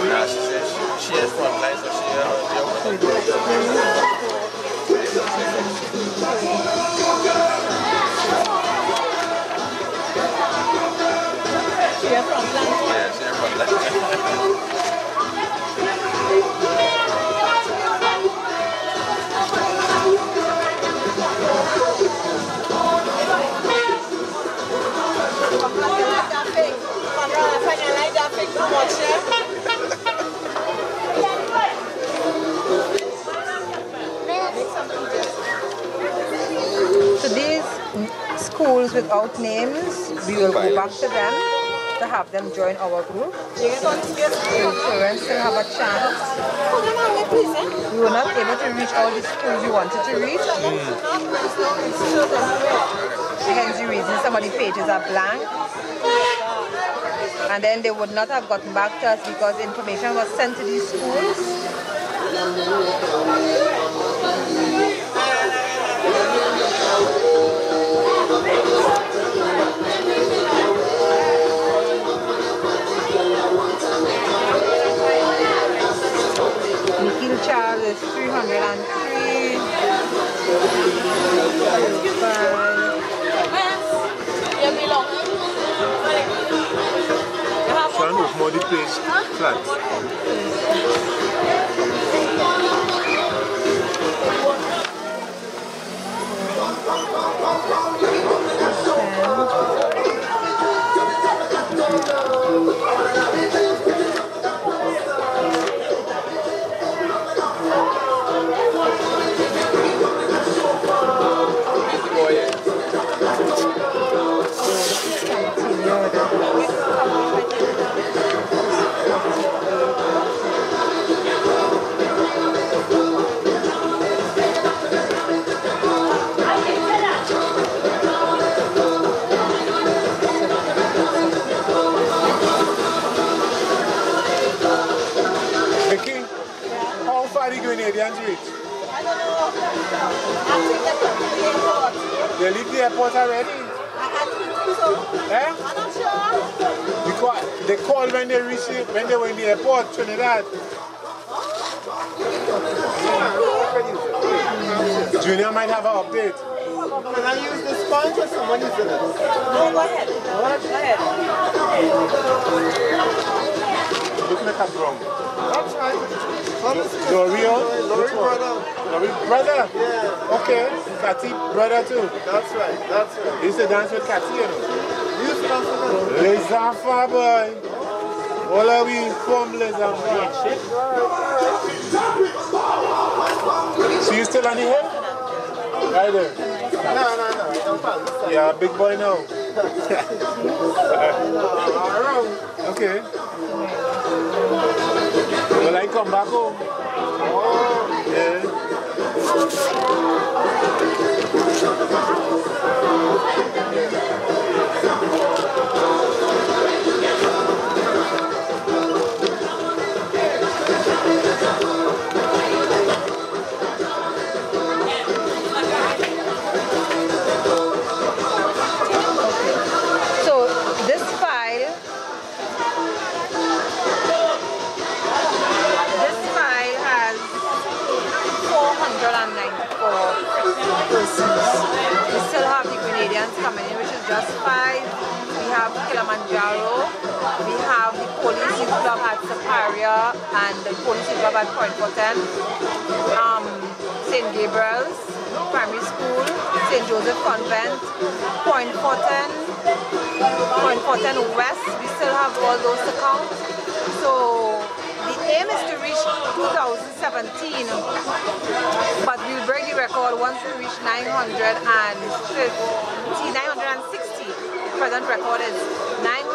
Nah, she said she, she has front line, so she uh, front line. Yeah, she has front line. So these schools without names, we will go back to them to have them join our group. Children still have a chance. We were not able to reach all the schools we wanted to reach. Hmm. Hence the reason some of the pages are blank. And then they would not have gotten back to us because information was sent to these schools.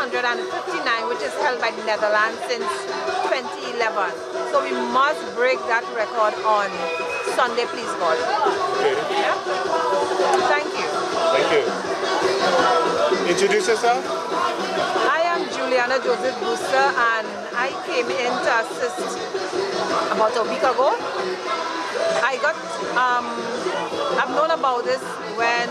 959, which is held by the Netherlands since 2011. So we must break that record on Sunday, please God. Yeah? Thank you. Thank you. Introduce yourself. I am Juliana Joseph Booster and I came in to assist about a week ago. I got, um, I've known about this when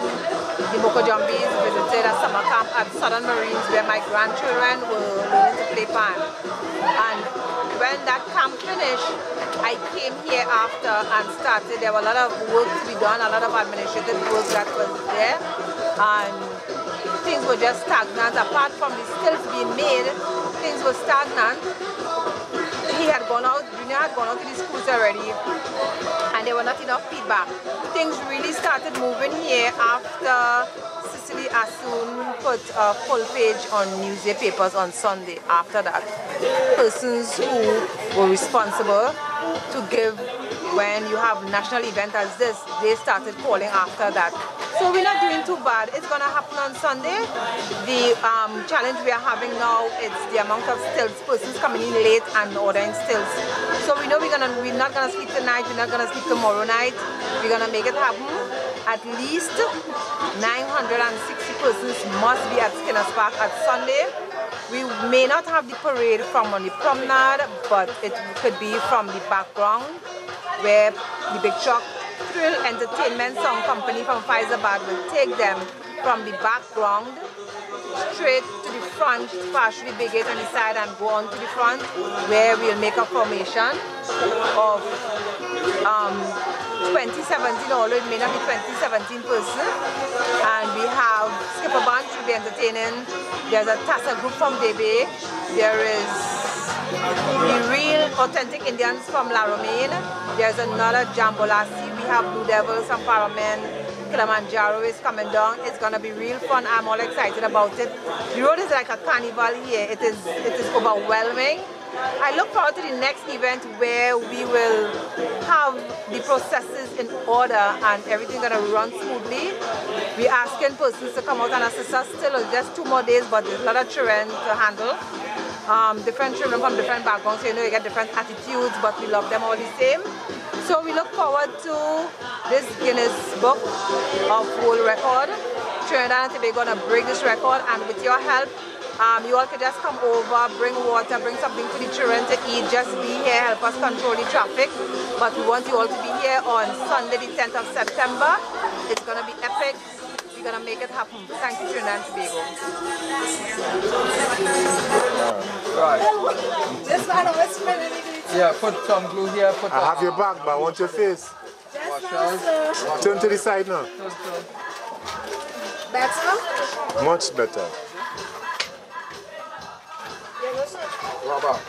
the Boko visited a summer camp at Southern Marines where my grandchildren were learning to play pan. And when that camp finished, I came here after and started. There were a lot of work to be done, a lot of administrative work that was there. And things were just stagnant. Apart from the stills being made, things were stagnant. Had gone out, Junior had gone out to the schools already, and there were not enough feedback. Things really started moving here after Cicely Asun put a full page on newspapers on Sunday. After that, persons who were responsible to give when you have national event as this, they started calling after that. So we're not doing too bad. It's gonna happen on Sunday. The um, challenge we are having now is the amount of stills, persons coming in late and ordering stills. So we know we're gonna we're not gonna sleep tonight, we're not gonna sleep tomorrow night. We're gonna make it happen. At least 960 persons must be at Skinners Park at Sunday. We may not have the parade from on the promenade, but it could be from the background where the Big Truck Entertainment Song Company from Fyzabad will take them from the background straight to the front, partially big gate on the side and go on to the front where we'll make a formation of um, 2017, although may not be 2017 person. And we have Skiffle Bunch will be entertaining. There's a Tassa group from Debe. There is the real authentic Indians from La Romaine. There's another Jab Molassie. We have Blue Devils from Paramin. Kilimanjaro is coming down. It's gonna be real fun. I'm all excited about it. The road is like a carnival here. It is it is overwhelming. I look forward to the next event where we will have the processes in order and everything gonna run smoothly. We're asking persons to come out and assist us still just two more days, but there's a lot of children to handle. Um, different children from different backgrounds, so you know you get different attitudes, but we love them all the same. So we look forward to this Guinness Book of World Record. Trinidad and Tobago gonna break this record, and with your help, um, you all could just come over, bring water, bring something for the children to eat, just be here, help us control the traffic. But we want you all to be here on Sunday, the 10th of September. It's gonna be epic. We're gonna make it happen. Thank you, Trinidad and Tobago. Right. This man always spinning. Yeah, put some glue here. Put I have your back, but I want your face. Wash out. Turn to the side now. Better? Much better. Robert.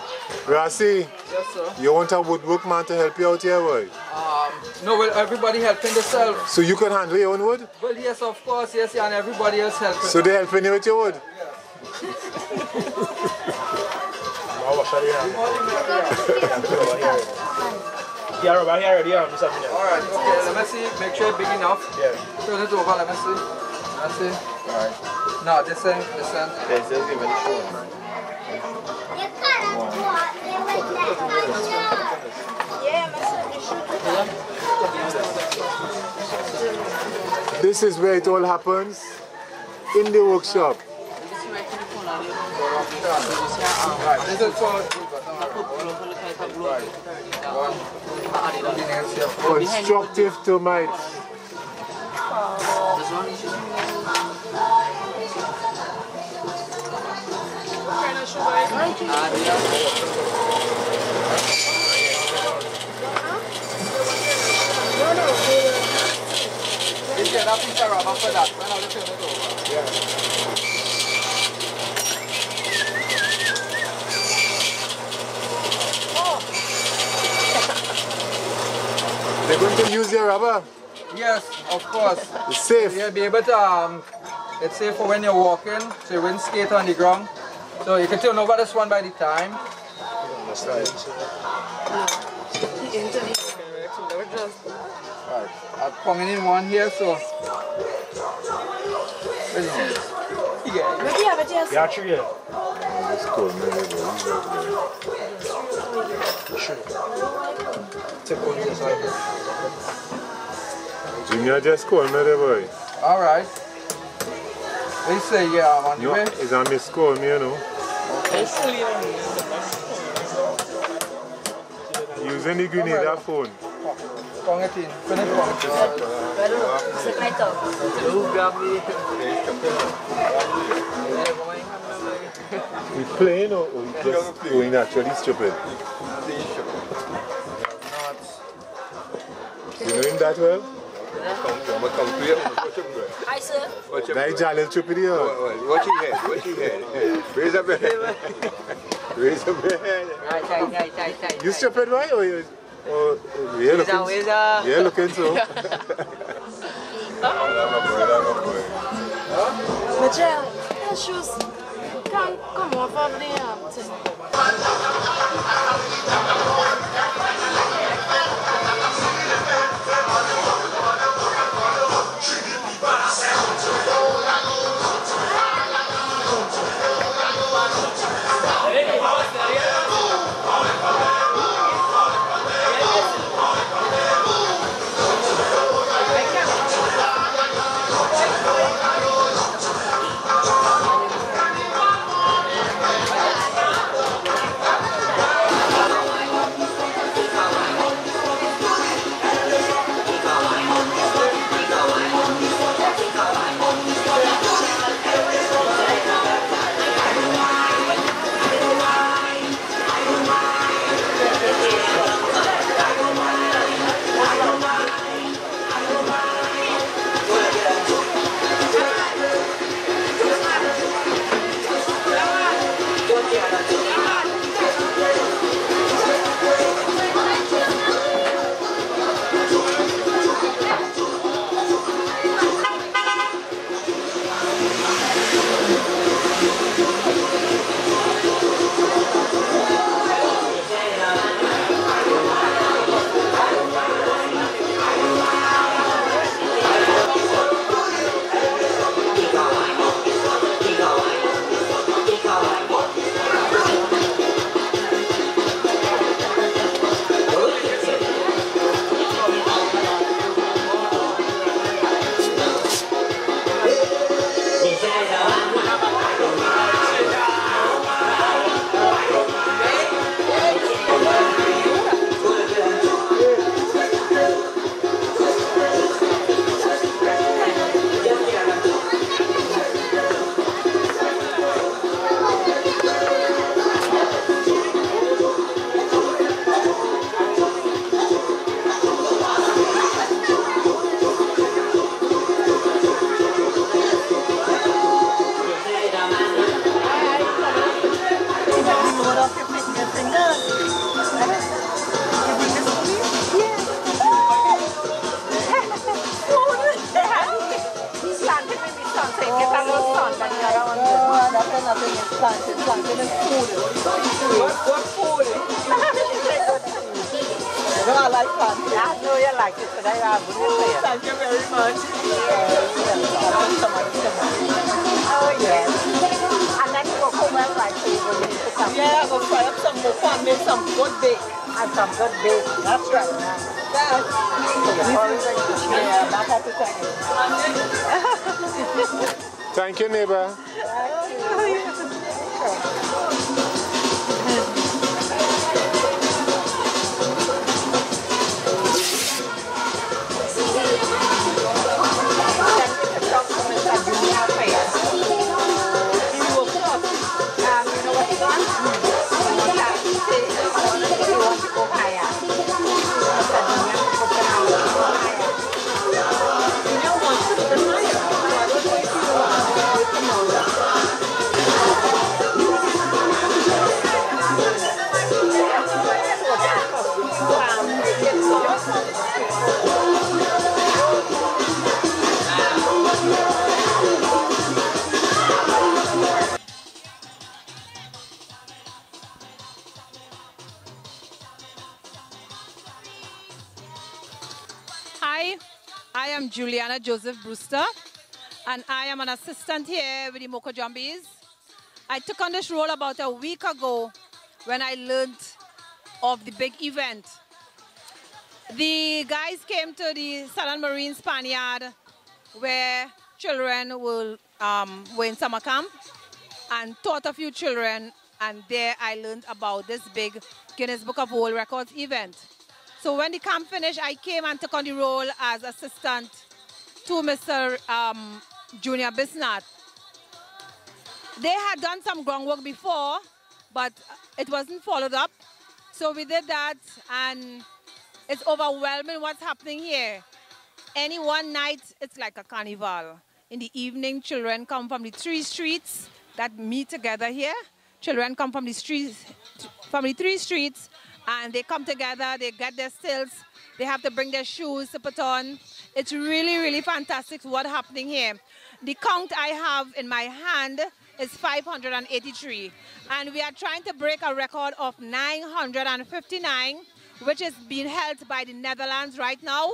Rasi, Yes, sir. you want a woodwork man to help you out here, boy? Um, no, well, everybody helping themselves. So you can handle your own wood? Well, yes, of course, yes, and everybody else helping. So they helping you with your wood? Yeah, Robert, here already, I'm something else. Alright, okay, let me see. Make sure it's big enough. Yeah. Turn it over, let me see. Let me see. Alright. No, this end, this end. This is even short. This is where it all happens? In the workshop. Constructive termites. You get that piece of rubber that when I turn it over. Yeah. They're going to use your rubber. Yes, of course. It's safe. You'll be able to, um, it's safe for when you're walking, so you wouldn't skate on the ground. So you can turn over this one by the time. Right, I'm coming in one here, so. Where's it? Yeah. Yeah, true, yeah. It's cool, man. Sure. Take one this side. Junior just called me boy. Alright. They say, yeah, I'm on the way. it's on call me, you know. Using the Grenada phone. Kong it in. Finish one. We playing or or we just going naturally stupid? You know him that well? Hi, sir. Nigel is stupid here. Watch your head, watch your head. Raise up your head. Raise up your head. You stupid, right? Or you, or, or you're looking, you're looking so. Michelle, the shoes can't come off of here with the Moko Jumbies. I took on this role about a week ago when I learned of the big event. The guys came to the Southern Marine Spaniard where children will, um, were in summer camp and taught a few children, and there I learned about this big Guinness Book of World Records event. So when the camp finished, I came and took on the role as assistant to Mr. Um, Junior Bisnath. They had done some groundwork before, but it wasn't followed up. So we did that, and it's overwhelming what's happening here. Any one night, it's like a carnival. In the evening, children come from the three streets that meet together here. Children come from the streets, from the three streets, and they come together, they get their stilts, they have to bring their shoes to put on. It's really, really fantastic what's happening here. The count I have in my hand is 583, and we are trying to break a record of 959, which is being held by the Netherlands right now.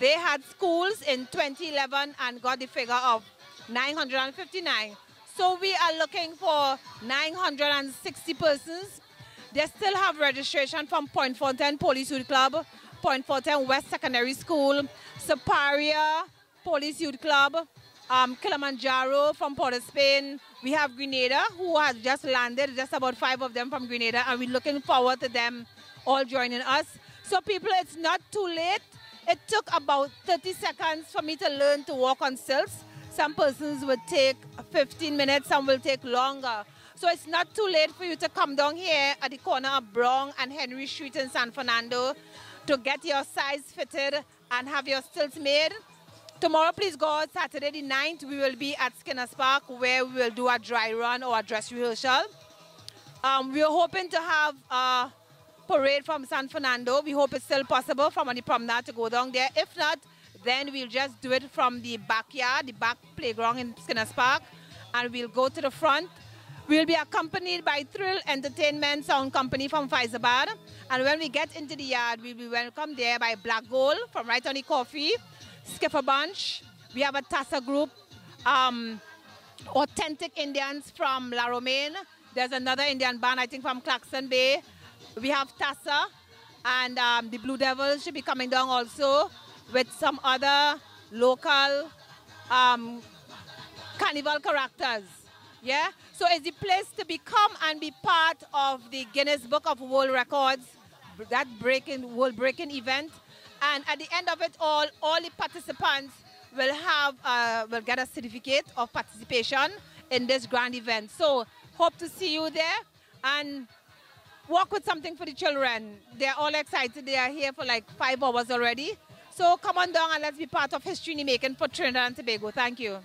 They had schools in 2011 and got the figure of 959. So we are looking for 960 persons they still have registration from Point Fortin Police Youth Club, Point Fortin West Secondary School, Siparia Police Youth Club, um, Kilimanjaro from Port of Spain. We have Grenada, who has just landed, just about five of them from Grenada, and we're looking forward to them all joining us. So people, it's not too late. It took about 30 seconds for me to learn to walk on stilts. Some persons would take 15 minutes, some will take longer. So it's not too late for you to come down here at the corner of Brown and Henry Street in San Fernando to get your size fitted and have your stilts made. Tomorrow, please God, Saturday the 9th, we will be at Skinner's Park where we will do a dry run or a dress rehearsal. Um, we are hoping to have a parade from San Fernando. We hope it's still possible from the promenade to go down there. If not, then we'll just do it from the backyard, the back playground in Skinner's Park, and we'll go to the front We'll be accompanied by Thrill Entertainment Sound Company from Fyzabad. And when we get into the yard, we'll be welcomed there by Black Gold from Right on the Coffee, Skiffle Bunch. We have a Tassa group, um, Authentic Indians from La Romaine. There's another Indian band, I think, from Claxton Bay. We have Tassa, and um, the Blue Devils should be coming down also with some other local um, carnival characters. Yeah? So it's the place to become and be part of the Guinness Book of World Records, that breaking world breaking event. And at the end of it all, all the participants will have uh, will get a certificate of participation in this grand event. So hope to see you there and walk with something for the children. They're all excited. They are here for like five hours already. So come on down and let's be part of history making for Trinidad and Tobago. Thank you.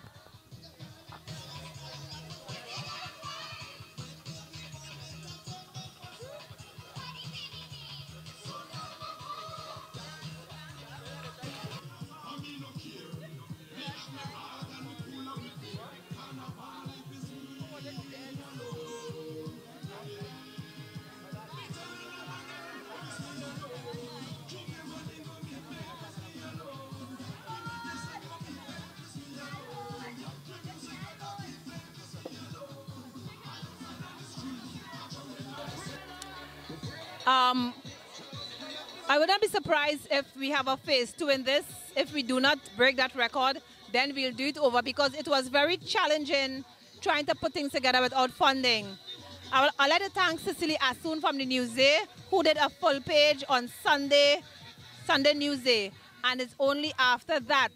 Would not be surprised if we have a phase two in this. If we do not break that record, then we'll do it over because it was very challenging trying to put things together without funding. I'd like to thank Cecily Asun from the Newsday, who did a full page on Sunday, Sunday Newsday. And it's only after that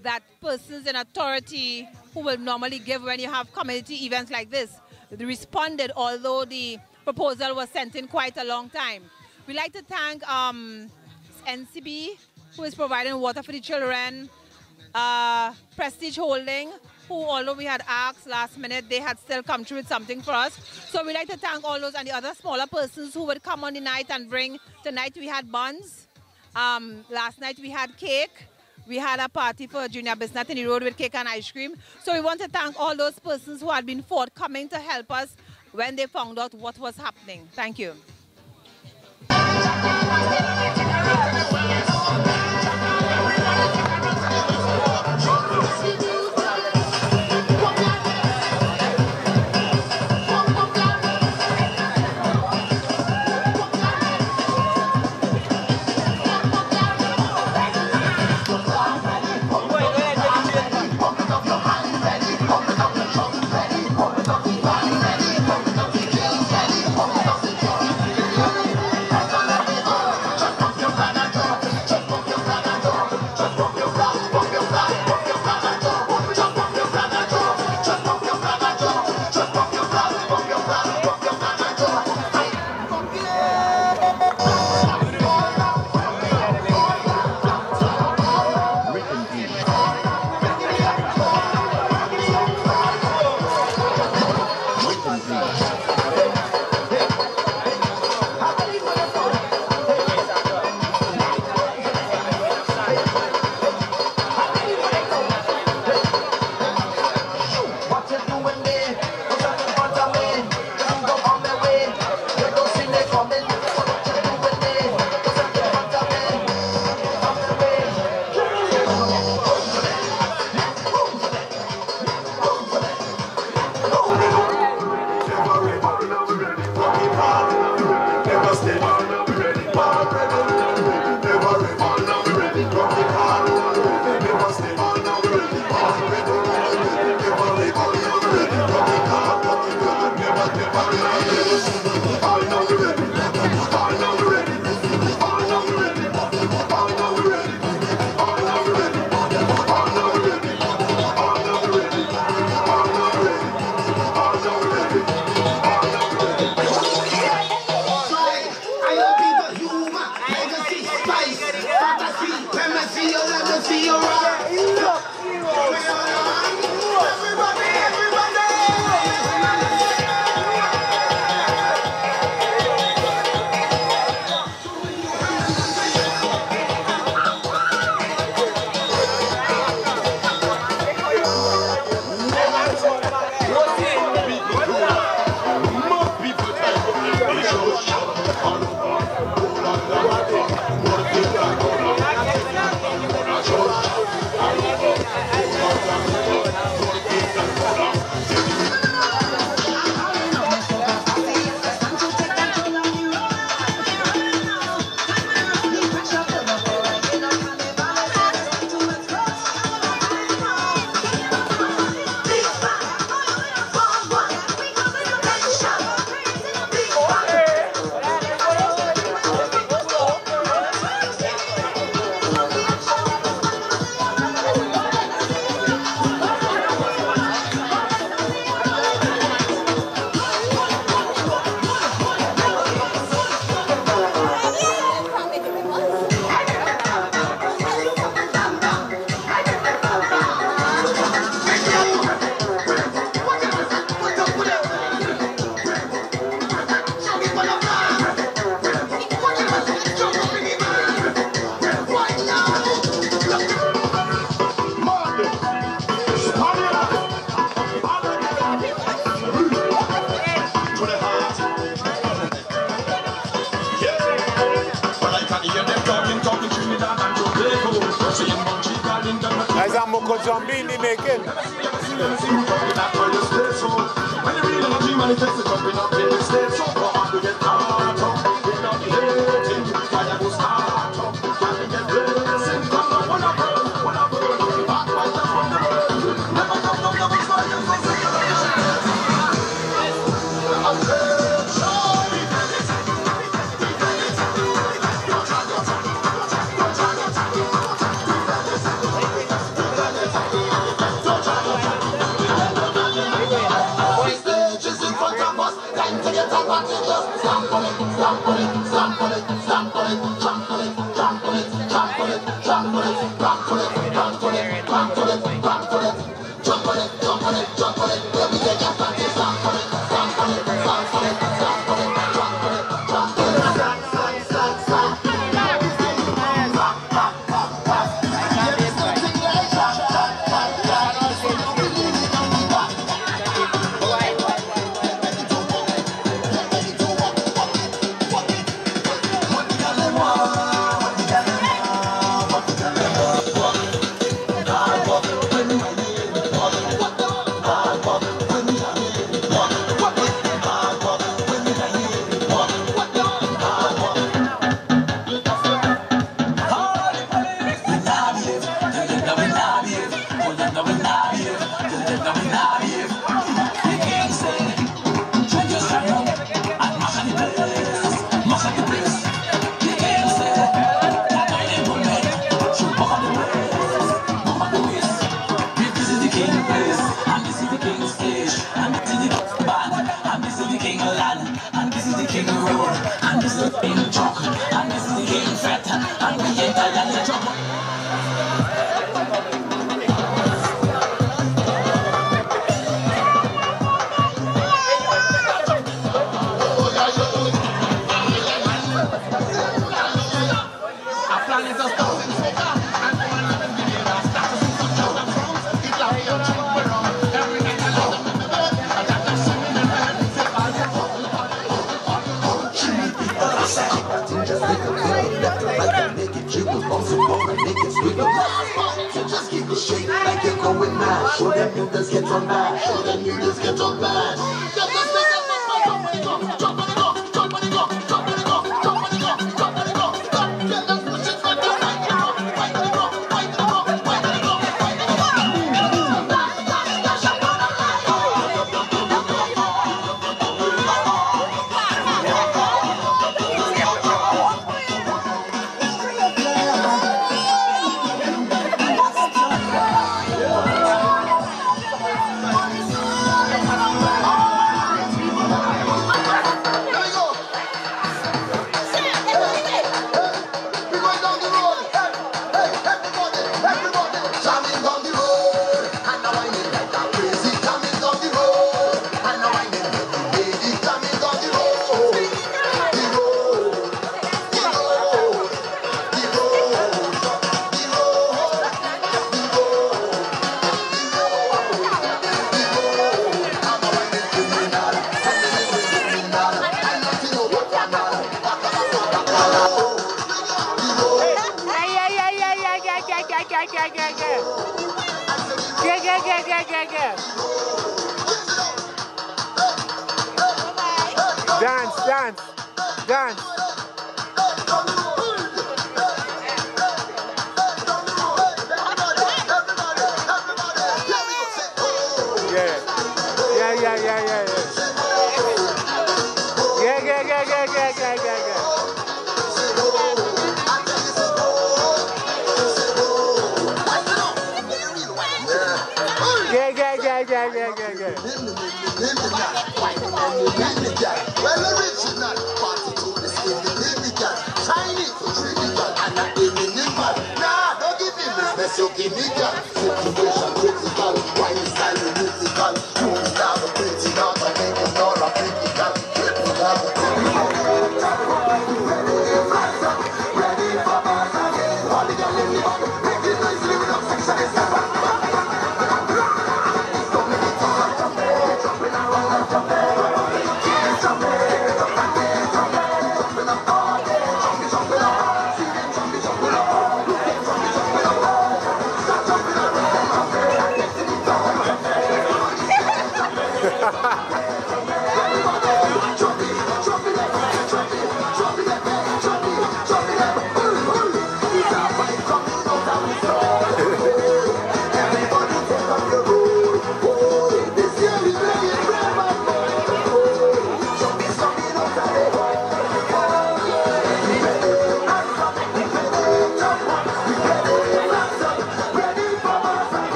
that persons in authority who will normally give when you have community events like this responded, although the proposal was sent in quite a long time. We'd like to thank um, NCB, who is providing water for the children, uh, Prestige Holding, who, although we had asked last minute, they had still come through with something for us. So we'd like to thank all those and the other smaller persons who would come on the night and bring. Tonight we had buns. Um, last night we had cake. We had a party for Junior Bisnath in the road with cake and ice cream. So we want to thank all those persons who had been forthcoming to help us when they found out what was happening. Thank you. What you